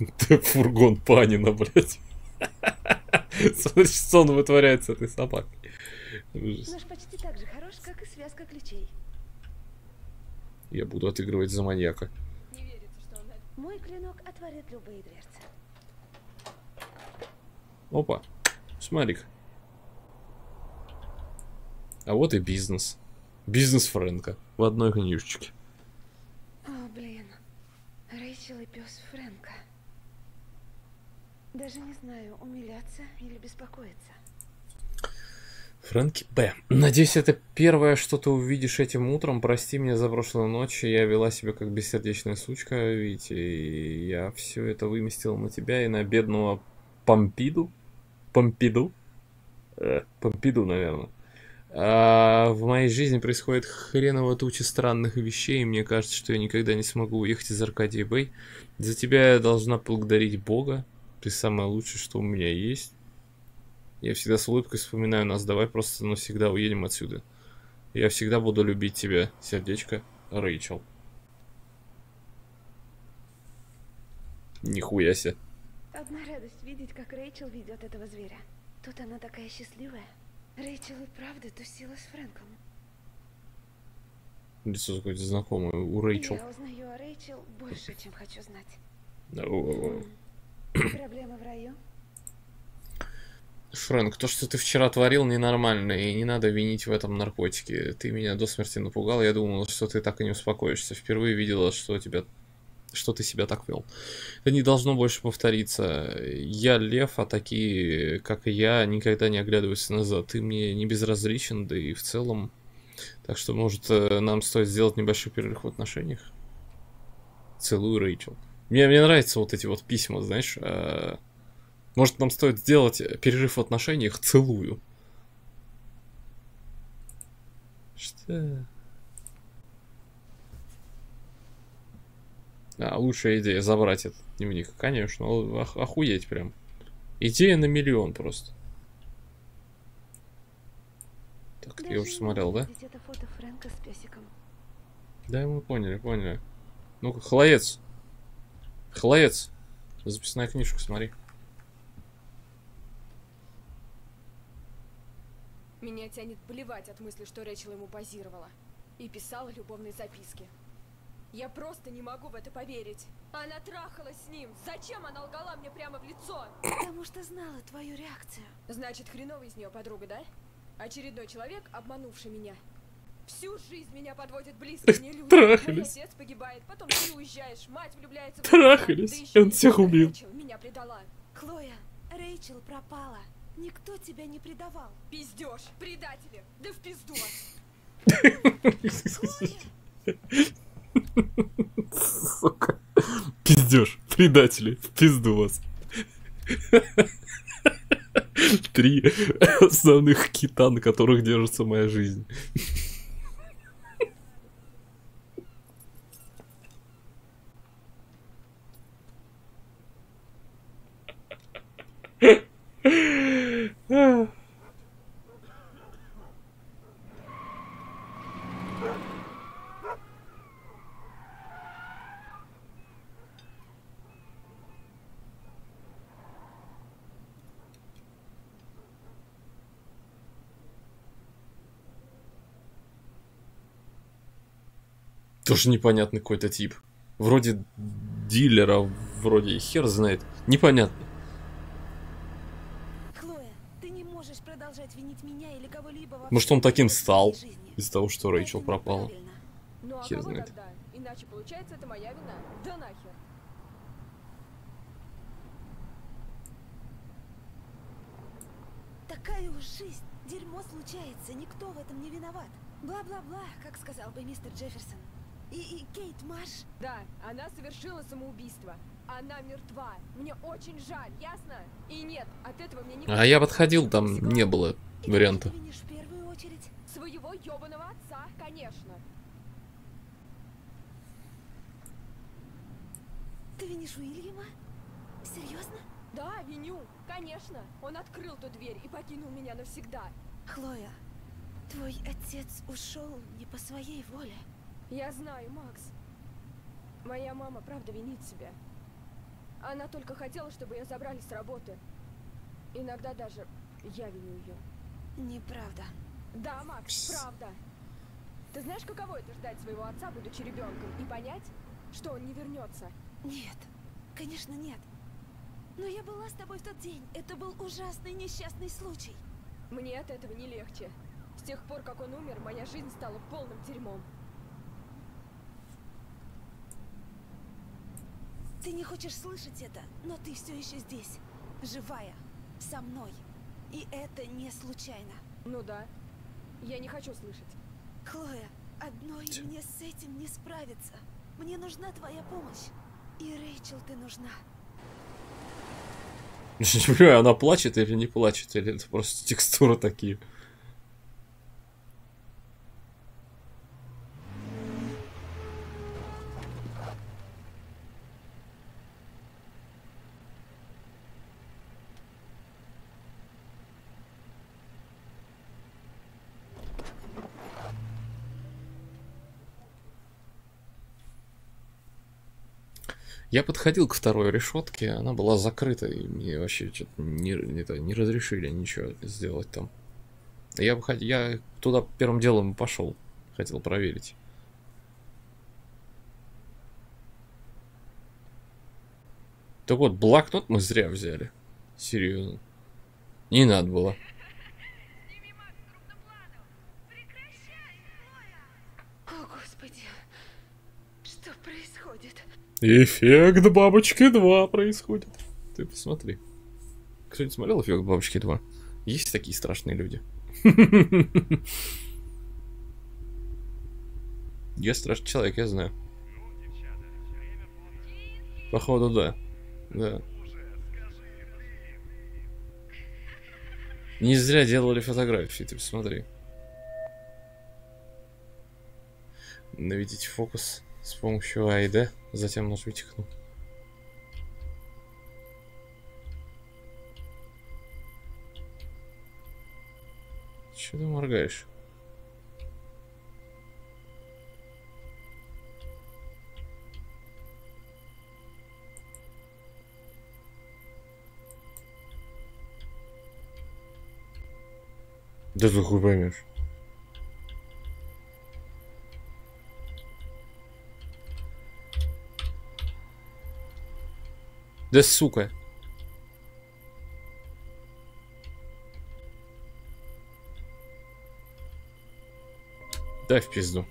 ты фургон Панина, блядь. Смотри, что он вытворяет с этой собакой. Наш почти так же хорош, как и связка ключей. Я буду отыгрывать за маньяка. Не верится, что он Мой клинок отворит любые дверцы. Опа. Смотри-ка. А вот и бизнес. Бизнес Фрэнка. В одной книжечке. О, блин. Рэйчел и пес Фрэнка. Даже не знаю, умиляться или беспокоиться. Фрэнки Б. Надеюсь, это первое, что ты увидишь этим утром. Прости меня за прошлую ночь. Я вела себя как бессердечная сучка, ведь и я все это выместил на тебя и на бедного Помпиду. Помпиду? Э, Помпиду, наверное. А в моей жизни происходит хреново туча странных вещей, и мне кажется, что я никогда не смогу уехать из Аркадии Бэй. За тебя я должна благодарить Бога. Ты самое лучшее, что у меня есть. Я всегда с улыбкой вспоминаю нас. Давай просто навсегда уедем отсюда. Я всегда буду любить тебя. Сердечко. Рэйчел. Нихуя себе. Одна радость видеть, как Рэйчел ведет этого зверя. Тут она такая счастливая. Рэйчел и правда тусила с Фрэнком. Лицо какое-то знакомое у Рэйчел. Я узнаю о Рэйчел больше, чем хочу знать. Проблемы в раю? Фрэнк, то, что ты вчера творил, ненормально, и не надо винить в этом наркотики. Ты меня до смерти напугал, я думал, что ты так и не успокоишься. Впервые видела, что тебя что ты себя так вел. Это не должно больше повториться. Я лев, а такие, как и я, никогда не оглядываются назад. Ты мне не безразличен, да и в целом. Так что, может, э, нам стоит сделать небольшой перерыв в отношениях? Целую, Рэйчел. Мне, мне нравятся вот эти вот письма, знаешь. Может, нам стоит сделать перерыв в отношениях? Целую. Что? А, лучшая идея забрать этот дневник. Конечно, ох- охуеть прям. Идея на миллион просто. Так, я уже смотрел, да? Это фото Фрэнка с песиком. Да, мы поняли, поняли. Ну-ка, холоец. Холоец. Записная книжка, смотри. Меня тянет плевать от мысли, что Рэчел ему позировала. И писала любовные записки. Я просто не могу в это поверить. Она трахалась с ним. Зачем она лгала мне прямо в лицо? Потому что знала твою реакцию. Значит, хреновая из нее подруга, да? Очередной человек, обманувший меня. Всю жизнь меня подводят близкие мне люди. Трахались. Мой отец погибает, потом ты уезжаешь, мать влюбляется в Трахались. Да он всех убил. Рэчел меня предала. Хлоя, Рэйчел пропала. Никто тебя не предавал. Пиздешь, предатели, да в пизду вас. Сука. Пиздешь. Предатели. В пизду вас. Три основных кита, на которых держится моя жизнь. Тоже непонятный какой-то тип. Вроде дилера, вроде хер знает. Непонятно. Хлоя, ты не можешь продолжать винить меня или кого-либо во Может, он таким стал из-за того, что Рэйчел пропала. Ну а Хер кого знает. тогда? Иначе получается, это моя вина. Да нахер. Такая уж жизнь. Дерьмо случается, никто в этом не виноват. Бла-бла-бла, как сказал бы мистер Джефферсон. И, и Кейт Марш. Да, она совершила самоубийство. Она мертва. Мне очень жаль, ясно? И нет, от этого мне не А я подходил, там не было варианта. ты очередь? Своего ёбаного отца, конечно. Ты винишь Уильяма? Серьезно? Да, виню, конечно. Он открыл ту дверь и покинул меня навсегда. Хлоя, твой отец ушел не по своей воле. Я знаю, Макс. Моя мама правда винит себя. Она только хотела, чтобы ее забрали с работы. Иногда даже я виню ее. Неправда. Да, Макс, правда. Ты знаешь, каково это ждать своего отца, будучи ребенком, и понять, что он не вернется? Нет, конечно нет. Но я была с тобой в тот день. Это был ужасный несчастный случай. Мне от этого не легче. С тех пор, как он умер, моя жизнь стала полным дерьмом. Ты не хочешь слышать это, но ты все еще здесь. Живая. Со мной. И это не случайно. Ну да. Я не хочу слышать. Хлоя, одной мне с этим не справиться. Мне нужна твоя помощь. И Рэйчел ты нужна. Не понимаю, она плачет или не плачет, или это просто текстуры такие. Я подходил к второй решетке, она была закрыта, и мне вообще что-то не, это, не разрешили ничего сделать там. Я бы я туда первым делом пошел, хотел проверить. Так вот, блокнот мы зря взяли. Серьезно. Не надо было. О, Господи. Что происходит? Эффект бабочки 2 происходит. Ты посмотри. Кто-нибудь смотрел эффект бабочки 2? Есть такие страшные люди. Я страшный человек, я знаю. Походу, да. Да. Не зря делали фотографии, ты посмотри. Наведите фокус с помощью А и Д, затем нажмите кнопку. Че ты моргаешь? Да ты хуй поймешь. Да сука. Дай в пизду.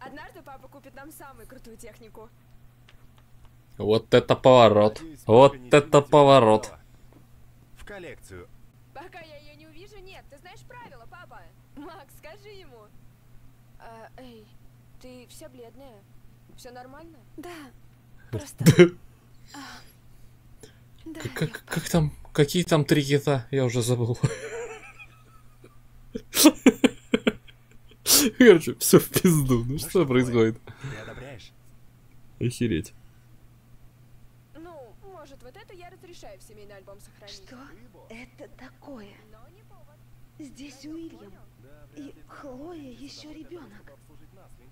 Однажды папа купит нам самую крутую технику. Вот это поворот. Вот это поворот. В коллекцию. Пока я ее не увижу, нет. Ты знаешь правила, папа. Макс, скажи ему. А, эй, ты вся бледная. Все нормально? Да. Просто... А, Да, Как, я как, как там? Какие там три кита? Я уже забыл. Короче, все в пизду. Ну что такое? происходит? Ты одобряешь? Охереть. Ну, может, вот это я альбом сохранить. Что это такое? Здесь Уильям. И Хлоя еще ребенок.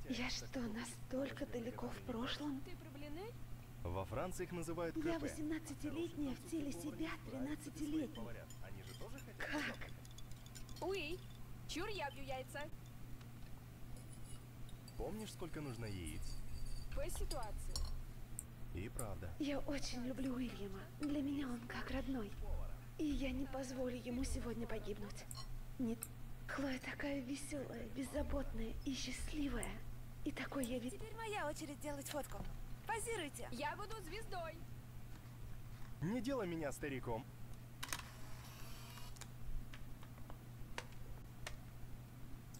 Я что, настолько далеко в прошлом? Во Франции их называют Я КП. 18-летняя в теле себя 13-летней. Они же тоже хотят? Как? Уи, чур я бью яйца. Помнишь, сколько нужно яиц? По ситуации. И правда. Я очень люблю Уильяма. Для меня он как родной. И я не позволю ему сегодня погибнуть. Нет. Хлоя такая веселая, беззаботная и счастливая. И такой я вид... Теперь моя очередь делать фотку. Позируйте. Я буду звездой. Не делай меня стариком.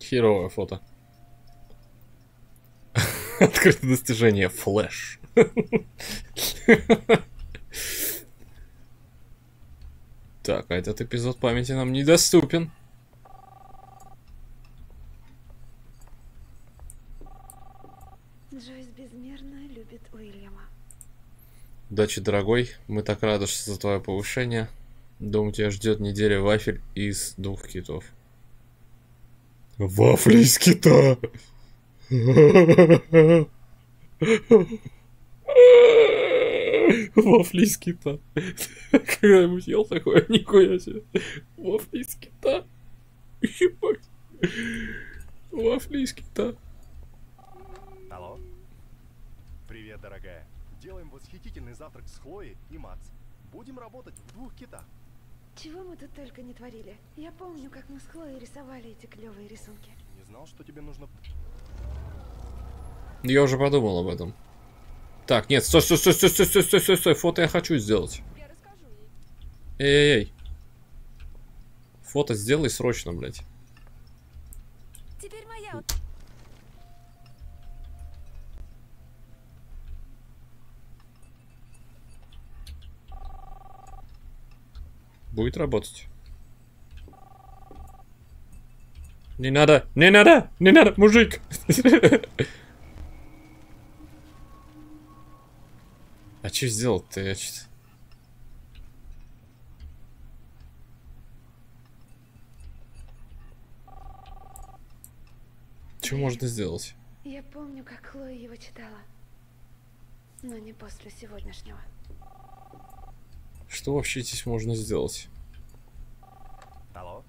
Херовое фото. Открытое достижение. Флэш. Так, а этот эпизод памяти нам недоступен. Джойс безмерно любит Уильяма. Удачи, дорогой. Мы так рады, что за твое повышение. Думаю, тебя ждет неделя вафель из двух китов. Вафли из кита! Вафли из кита. Когда-нибудь ел такое? Нихуя себе. Вафли из кита. Ебать. Вафли из кита. Алло? Привет, дорогая. Делаем восхитительный завтрак с Хлоей и Макс. Будем работать в двух китах. Чего мы тут только не творили. Я помню, как мы с Хлоей рисовали эти клевые рисунки. Не знал, что тебе нужно... Я уже подумал об этом. Так, нет, стой, стой, стой, стой, стой, стой, стой, стой, стой, фото я хочу сделать. Расскажу ей. Эй-эй-эй. Фото сделай срочно, блядь. Теперь моя Будет работать. Не надо, не надо, не надо, мужик. А что сделать-то я что Что можно сделать? Я помню, как Хлоя его читала. Но не после сегодняшнего. Что вообще здесь можно сделать? Алло?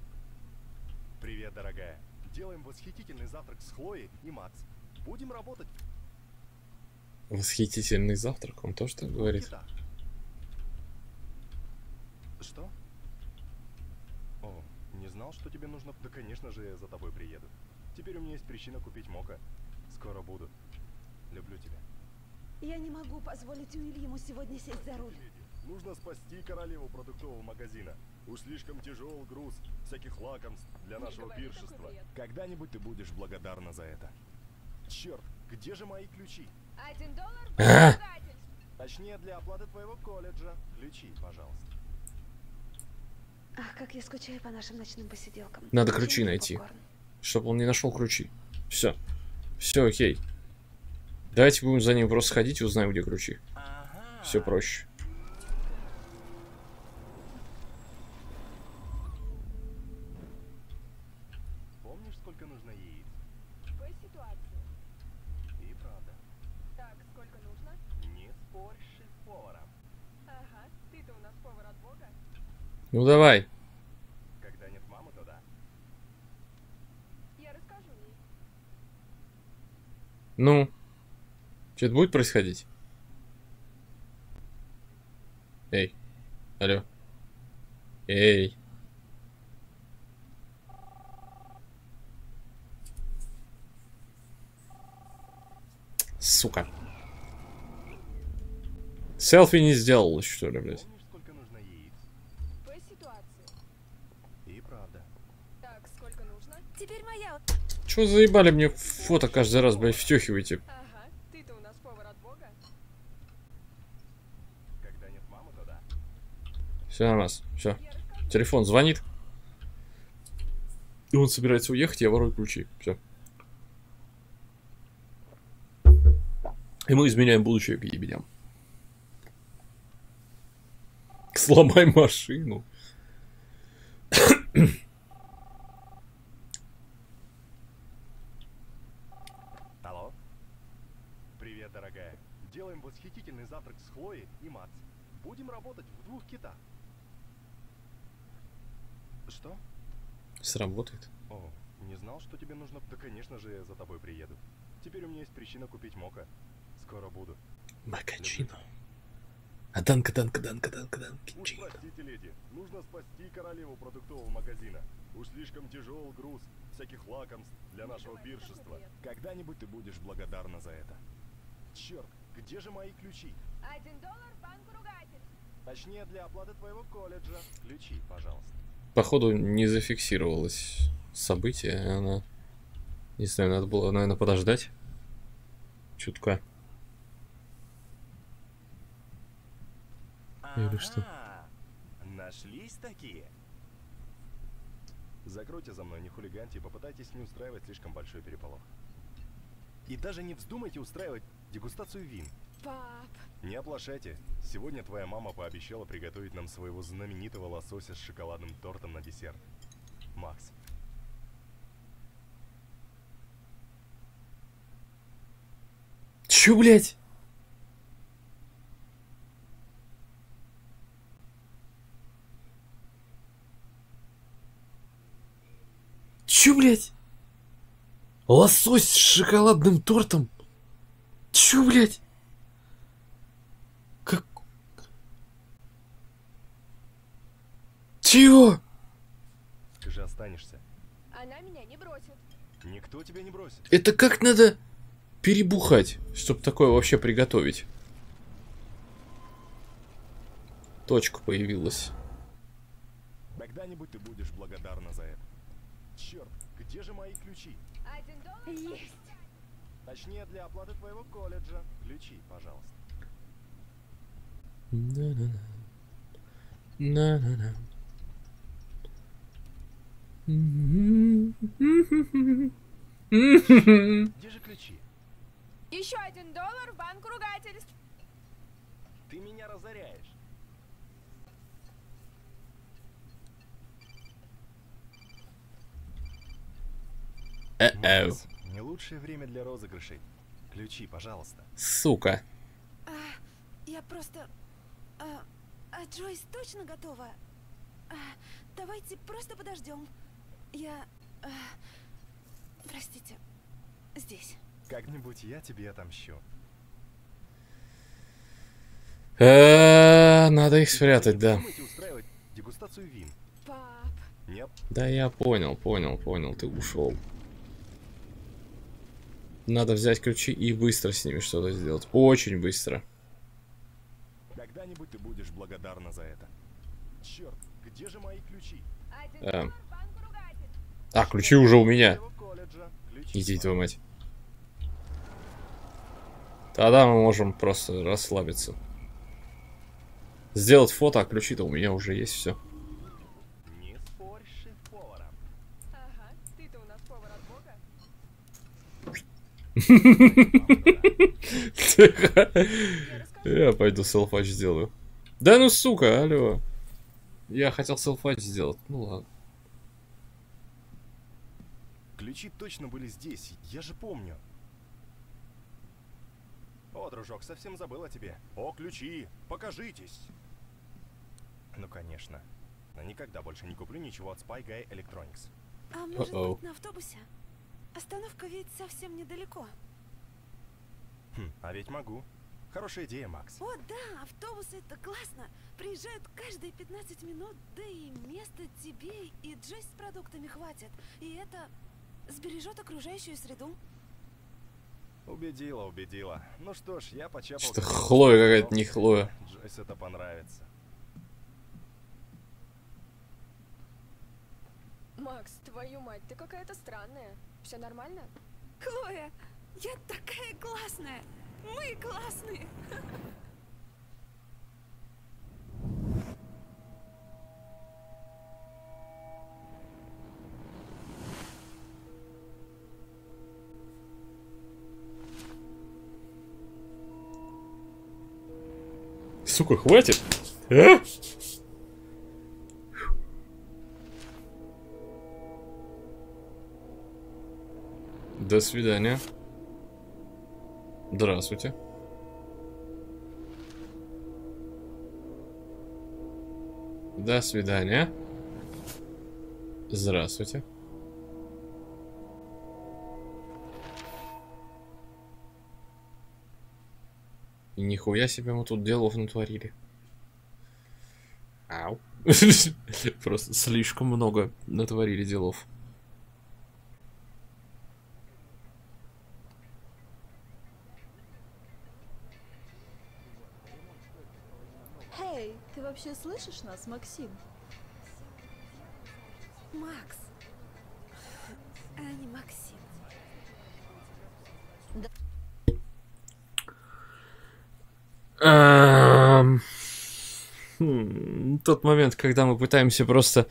Привет, дорогая. Делаем восхитительный завтрак с Хлоей и Макс. Будем работать Восхитительный завтрак, он тоже так говорит. Что? О, не знал, что тебе нужно... Да, конечно же, я за тобой приеду. Теперь у меня есть причина купить мока. Скоро буду. Люблю тебя. Я не могу позволить Уильяму сегодня сесть за руль. Нужно спасти королеву продуктового магазина. Уж слишком тяжел груз всяких лакомств для Не нашего говори пиршества. Когда-нибудь ты будешь благодарна за это. Черт, где же мои ключи? Один доллар А! Точнее, для оплаты твоего колледжа. Ключи, пожалуйста. Ах, как я скучаю по нашим ночным посиделкам. Надо ключи найти. попкорн. Чтобы он не нашел ключи. Все. Все окей. Давайте будем за ним просто ходить и узнаем, где ключи. Все проще. Помнишь, сколько нужно яиц? По ситуации. И правда. Так, сколько нужно? Не спорь с шеф-поваром. Ага, ты-то у нас повар от бога. Ну давай. Когда нет мамы, то да. Я расскажу ей. Ну. Что-то будет происходить? Эй. Алло. Эй. Сука. Селфи не сделал, что ли, блядь? Помнишь, сколько нужно яиц? По ситуации. И правда. Так, сколько нужно? Теперь моя. Чего заебали мне фото каждый раз, блядь, втюхиваете? Ага, ты-то у нас повар от бога. Когда нет мамы, то да. Все на нас. Все. Телефон звонит. И он собирается уехать, я ворую ключи. Все. И мы изменяем будущее к ебедям. Сломай машину. Алло? Привет, дорогая. Делаем восхитительный завтрак с Хлоей и Макс. Будем работать в двух китах. Что? Сработает. О, не знал, что тебе нужно... Да, конечно же, я за тобой приеду. Теперь у меня есть причина купить мока. Скоро буду. Макачино. А данка, данка, данка, данка, данка. Уж простите, леди, нужно спасти королеву продуктового магазина. Уж слишком тяжел груз всяких лакомств для нашего пиршества. Когда-нибудь ты будешь благодарна за это. Черт, где же мои ключи? Один доллар, банк ругатель. Точнее, для оплаты твоего колледжа. Ключи, пожалуйста. Походу не зафиксировалось событие, и она... Не знаю, надо было, наверное, подождать. Чутка. Или что? Нашлись такие? Закройте за мной, не хулиганьте и попытайтесь не устраивать слишком большой переполох. И даже не вздумайте устраивать дегустацию вин. Пап, Не оплошайте. Сегодня твоя мама пообещала приготовить нам своего знаменитого лосося с шоколадным тортом на десерт. Макс. Чё, блядь? Чё, блядь? Лосось с шоколадным тортом? Чё, блядь? Как... Чего? Скажи, останешься. она меня не бросит. Никто тебя не бросит. Это как надо перебухать, чтобы такое вообще приготовить? Точка появилась. Когда-нибудь ты будешь благодарна за это. Черт, где же мои ключи? Один доллар? Точнее, для оплаты твоего колледжа. Ключи, пожалуйста. На-на-на. На-на-на. Где же ключи? Еще один доллар, банк ругательств. Ты меня разоряешь. Э-эу. Лучшее время для розыгрышей. Ключи, пожалуйста. Сука. А, я просто... А, а Джойс точно готова? А, давайте просто подождем. Я... а, простите. Здесь. Как-нибудь я тебе отомщу. Э, Надо их спрятать, да. Дегустацию вин? Пап, Нет? Да я понял, понял, понял, ты ушел. Надо взять ключи и быстро с ними что-то сделать. Очень быстро. Когда-нибудь ты будешь благодарна за это. Черт, где же мои ключи? Э. А, ключи уже у меня. Мои. твою мать. Тогда мы можем просто расслабиться. Сделать фото, а ключи-то у меня уже есть, все. Не спорь с шеф-поваром. ага, ты-то у нас повар от бога. Я пойду селфач сделаю. Да ну сука, алло. Я хотел селфач сделать. Ну ладно. Ключи точно были здесь, я же помню. О, дружок, совсем забыл о тебе. О, ключи, покажитесь. Ну, конечно. Но никогда больше не куплю ничего от Spy Guy Electronics. А может быть на автобусе? Остановка ведь совсем недалеко. Хм, а ведь могу. Хорошая идея, Макс. О, да, автобусы это классно. Приезжают каждые 15 минут, да и места тебе и Джесс с продуктами хватит. И это сбережет окружающую среду. Убедила, убедила. Ну что ж, я почапал... Раз Хлоя какая-то, не. Хлоя. Джойс это понравится. Макс, твою мать, ты какая-то странная. Все нормально? Хлоя, я такая классная. Мы классные. Сука, хватит. А? До свидания. Здравствуйте. До свидания. Здравствуйте. И нихуя себе мы тут делов натворили. Ау. Просто слишком много натворили делов. Эй, ты вообще слышишь нас, Максим? Макс. А не Максим. Эм, хм, Тот момент, когда мы пытаемся просто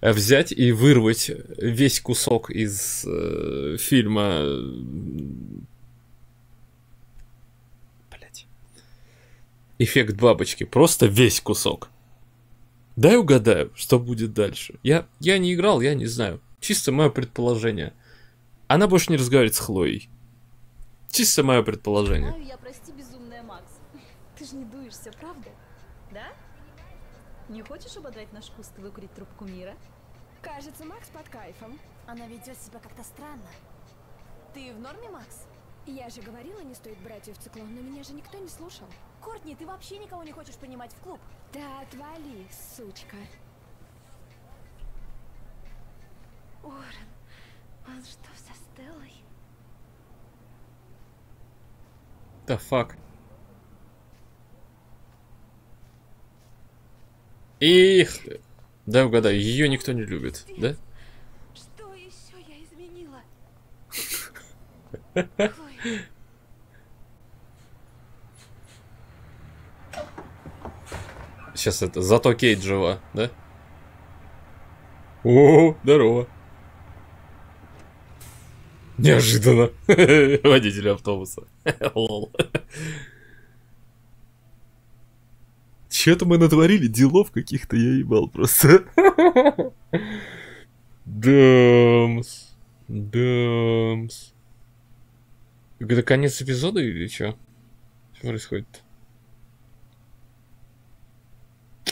э, взять и вырвать весь кусок из э, фильма. Блять. Эффект бабочки. Просто весь кусок. Дай угадаю, что будет дальше. Я, я не играл, я не знаю. Чисто мое предположение. Она больше не разговаривает с Хлоей. Чисто мое предположение. Знаю я, прости, безумная Макс. Ты же не дуешься, правда? Да? Не хочешь ободрать наш куст и выкурить трубку мира? Кажется, Макс под кайфом. Она ведет себя как-то странно. Ты в норме, Макс? Я же говорила, не стоит брать ее в циклон, но меня же никто не слушал. Кортни, ты вообще никого не хочешь принимать в клуб? Да отвали, сучка. Орен, он что, со Стеллой? The fuck? Их! Дай угадаю, ее никто не любит, да? Что еще я изменила? Хлоя, Сейчас это, зато Кейт жива, да? О, здорово. Неожиданно. Водитель автобуса. Лол. Че-то мы натворили делов каких-то, я ебал просто. Дамс. Дамс. Это конец эпизода или что? Что происходит?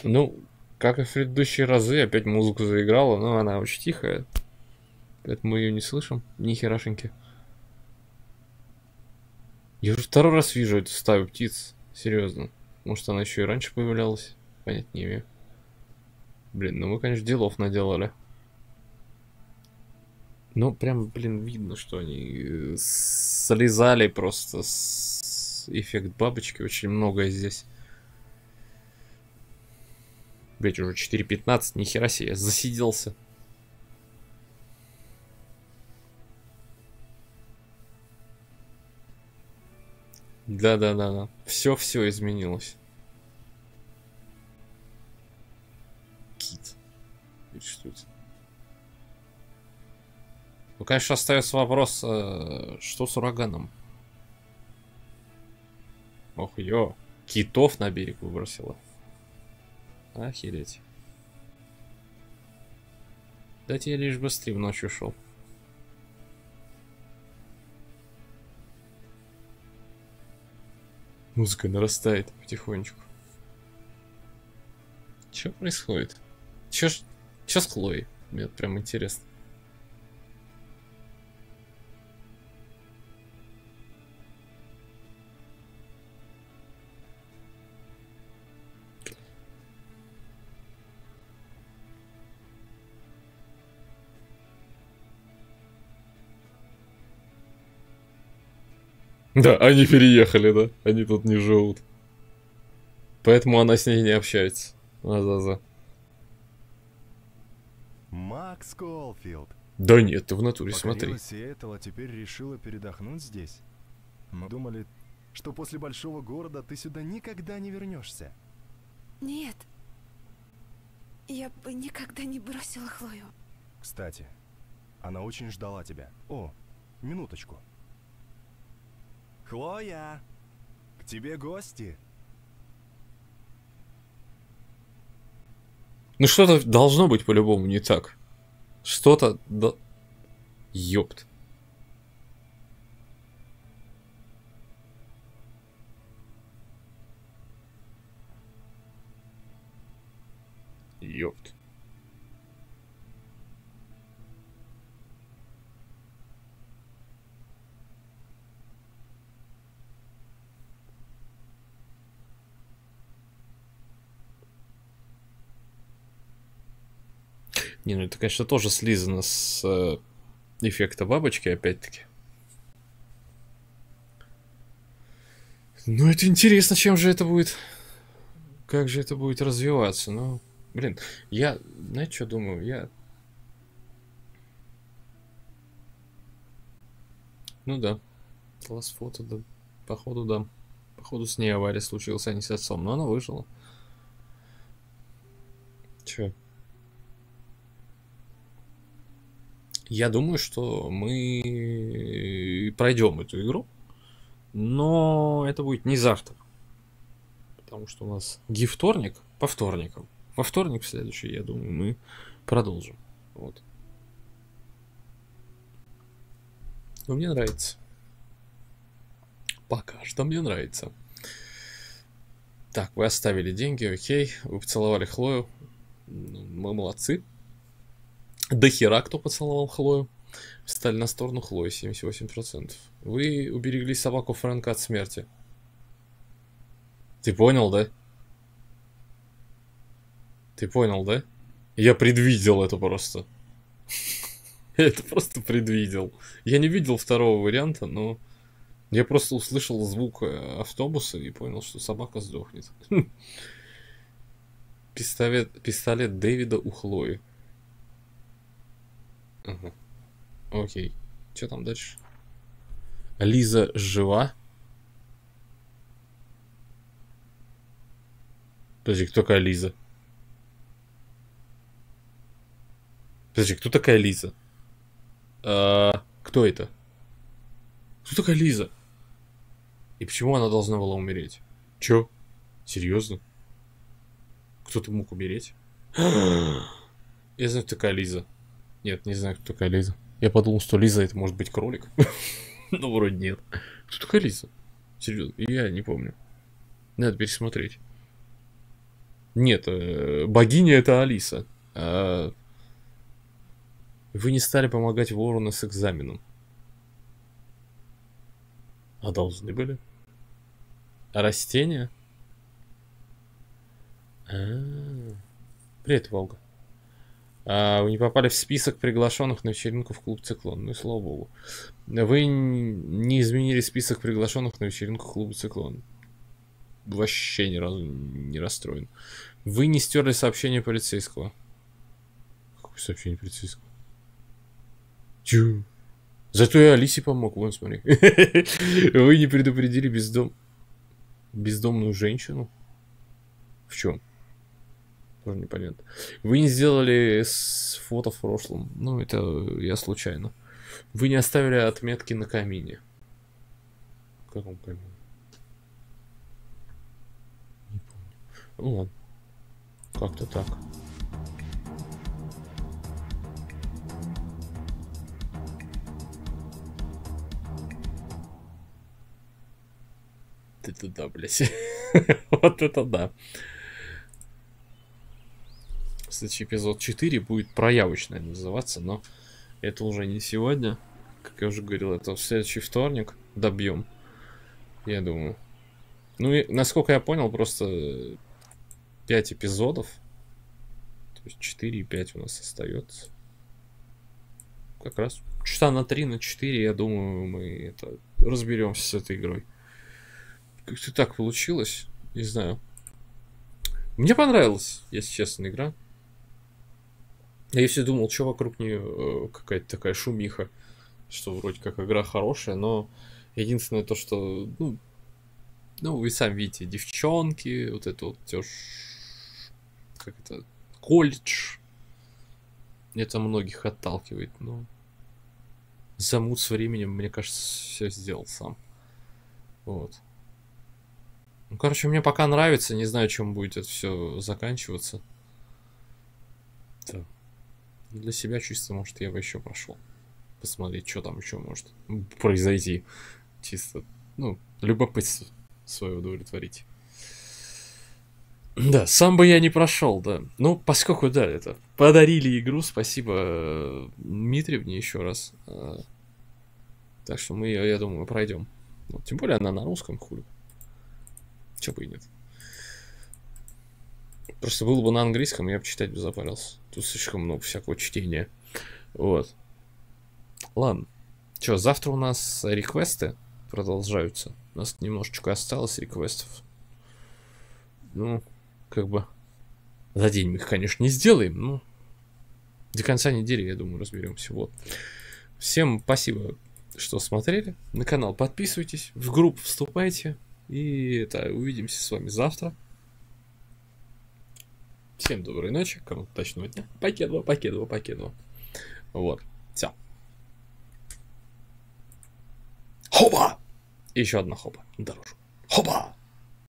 Ну, Как и в предыдущие разы, опять музыку заиграла, но она очень тихая. Поэтому мы ее не слышим. Ни херашеньки. Я уже второй раз вижу эту стаю птиц. Серьезно. Может, она еще и раньше появлялась? Понять не имею. Блин, ну мы, конечно, делов наделали. Ну, прям, блин, видно, что они э, слезали просто с эффект бабочки. Очень многое здесь. Блять, уже 4.15, нихера себе, я засиделся. Да-да-да-да. Все-все изменилось. Кит. Что это? Ну, конечно, остается вопрос, э, что с ураганом? Ох, ё. Китов на берег выбросило. Охереть. Дайте я лишь быстрее в ночь ушел. Музыка нарастает потихонечку. Что происходит? Чё, ж- с Хлоей? Мне прям интересно. Да, они переехали, да? Они тут не живут. Поэтому она с ней не общается. А-за-за. Макс Колфилд. Да нет, ты в натуре смотри. Сиэтл, а теперь решила передохнуть здесь. Мы думали, что после большого города ты сюда никогда не вернешься. Нет. Я бы никогда не бросила Хлою. Кстати, она очень ждала тебя. О, минуточку. Хлоя, к тебе гости. Ну что-то должно быть по-любому не так. Что-то... Да... Ёпт. Ёпт. Не, ну это, конечно, тоже слизано с э, эффекта бабочки, опять-таки. Ну, это интересно, чем же это будет... Как же это будет развиваться, ну... Блин, я, знаете, что думаю? Я... Ну да. Класс фото, да. Походу, да. Походу, с ней авария случилась, а не с отцом. Но она выжила. Чё? Я думаю, что мы пройдем эту игру, но это будет не завтра. Потому что у нас гифторник по вторникам. Во вторник следующий, я думаю, мы продолжим. Вот. Но мне нравится. Пока что мне нравится. Так, вы оставили деньги, окей. Вы поцеловали Хлою. Мы молодцы. До хера кто поцеловал Хлою. Встали на сторону Хлои, 78%. Вы уберегли собаку Фрэнка от смерти. Ты понял, да? Ты понял, да? Я предвидел это просто. Я это просто предвидел. Я не видел второго варианта, но я просто услышал звук э, автобуса и понял, что собака сдохнет. Пистолет, пистолет Дэвида у Хлои. Ага. Окей. Что там дальше? Лиза жива? Подожди, кто такая Лиза? Подожди, кто такая Лиза? А, кто это? Кто такая Лиза? И почему она должна была умереть? Чё? Серьезно? Кто-то мог умереть? Я знаю, кто такая Лиза. Нет, не знаю, кто такая Лиза. Я подумал, что Лиза это может быть кролик. Ну, вроде нет. Кто такая Лиза? Серьезно, я не помню. Надо пересмотреть. Нет, э, богиня это Алиса. А вы не стали помогать ворону с экзаменом. А должны были? А растения? А. Привет, Волга. А, вы не попали в список приглашенных на вечеринку в клуб Циклон. Ну и слава богу. Вы не изменили список приглашенных на вечеринку в клуб Циклон. Вообще ни разу не расстроен. Вы не стерли сообщение полицейского. Какое сообщение полицейского? Чу. Зато я Алисе помог, вон смотри. Вы не предупредили бездом... бездомную женщину? В чем? Тоже непонятно. Вы не сделали с фото в прошлом. Ну, это я случайно. Вы не оставили отметки на камине. В каком камине? Не помню. Ну ладно. Как-то так. Это да, блядь. вот это да. Следующий эпизод 4 будет проявочно называться, но это уже не сегодня. Как я уже говорил, это в следующий вторник добьем. Я думаю. Ну и, насколько я понял, просто 5 эпизодов. То есть 4 и 5 у нас остается. Как раз часа на 3, на 4, я думаю, мы это разберемся с этой игрой. Как-то так получилось. Не знаю. Мне понравилась, если честно, игра. Я все думал, что вокруг нее э, какая-то такая шумиха, что вроде как игра хорошая, но единственное то, что, ну, ну вы сами видите, девчонки, вот это вот тёж, как это, колледж, это многих отталкивает, но замут с временем, мне кажется, все сделал сам. Вот. Ну, короче, мне пока нравится, не знаю, чем будет это все заканчиваться. Да. Для себя чисто, может, я бы еще прошел. Посмотреть, что там еще может произойти. Чисто, ну, любопытство свое удовлетворить. Да, сам бы я не прошел, да. Ну, поскольку, да, это, подарили игру, спасибо э, Дмитриевне еще раз. А, так что мы, я думаю, пройдем. Ну, тем более она на русском, хули. Чего бы и нет. Просто было бы на английском, я бы читать бы запарился. Тут слишком много всякого чтения. Вот. Ладно. Че, завтра у нас реквесты продолжаются. У нас немножечко осталось реквестов. Ну, как бы за день мы их, конечно, не сделаем, но до конца недели, я думаю, разберемся. Вот. Всем спасибо, что смотрели. На канал подписывайтесь, в группу вступайте. И это, увидимся с вами завтра. Всем доброй ночи, кому удачного дня. Покедова, покедова, покедова. Вот, все. Хоба! Еще одна хоба, дорожу. Хоба!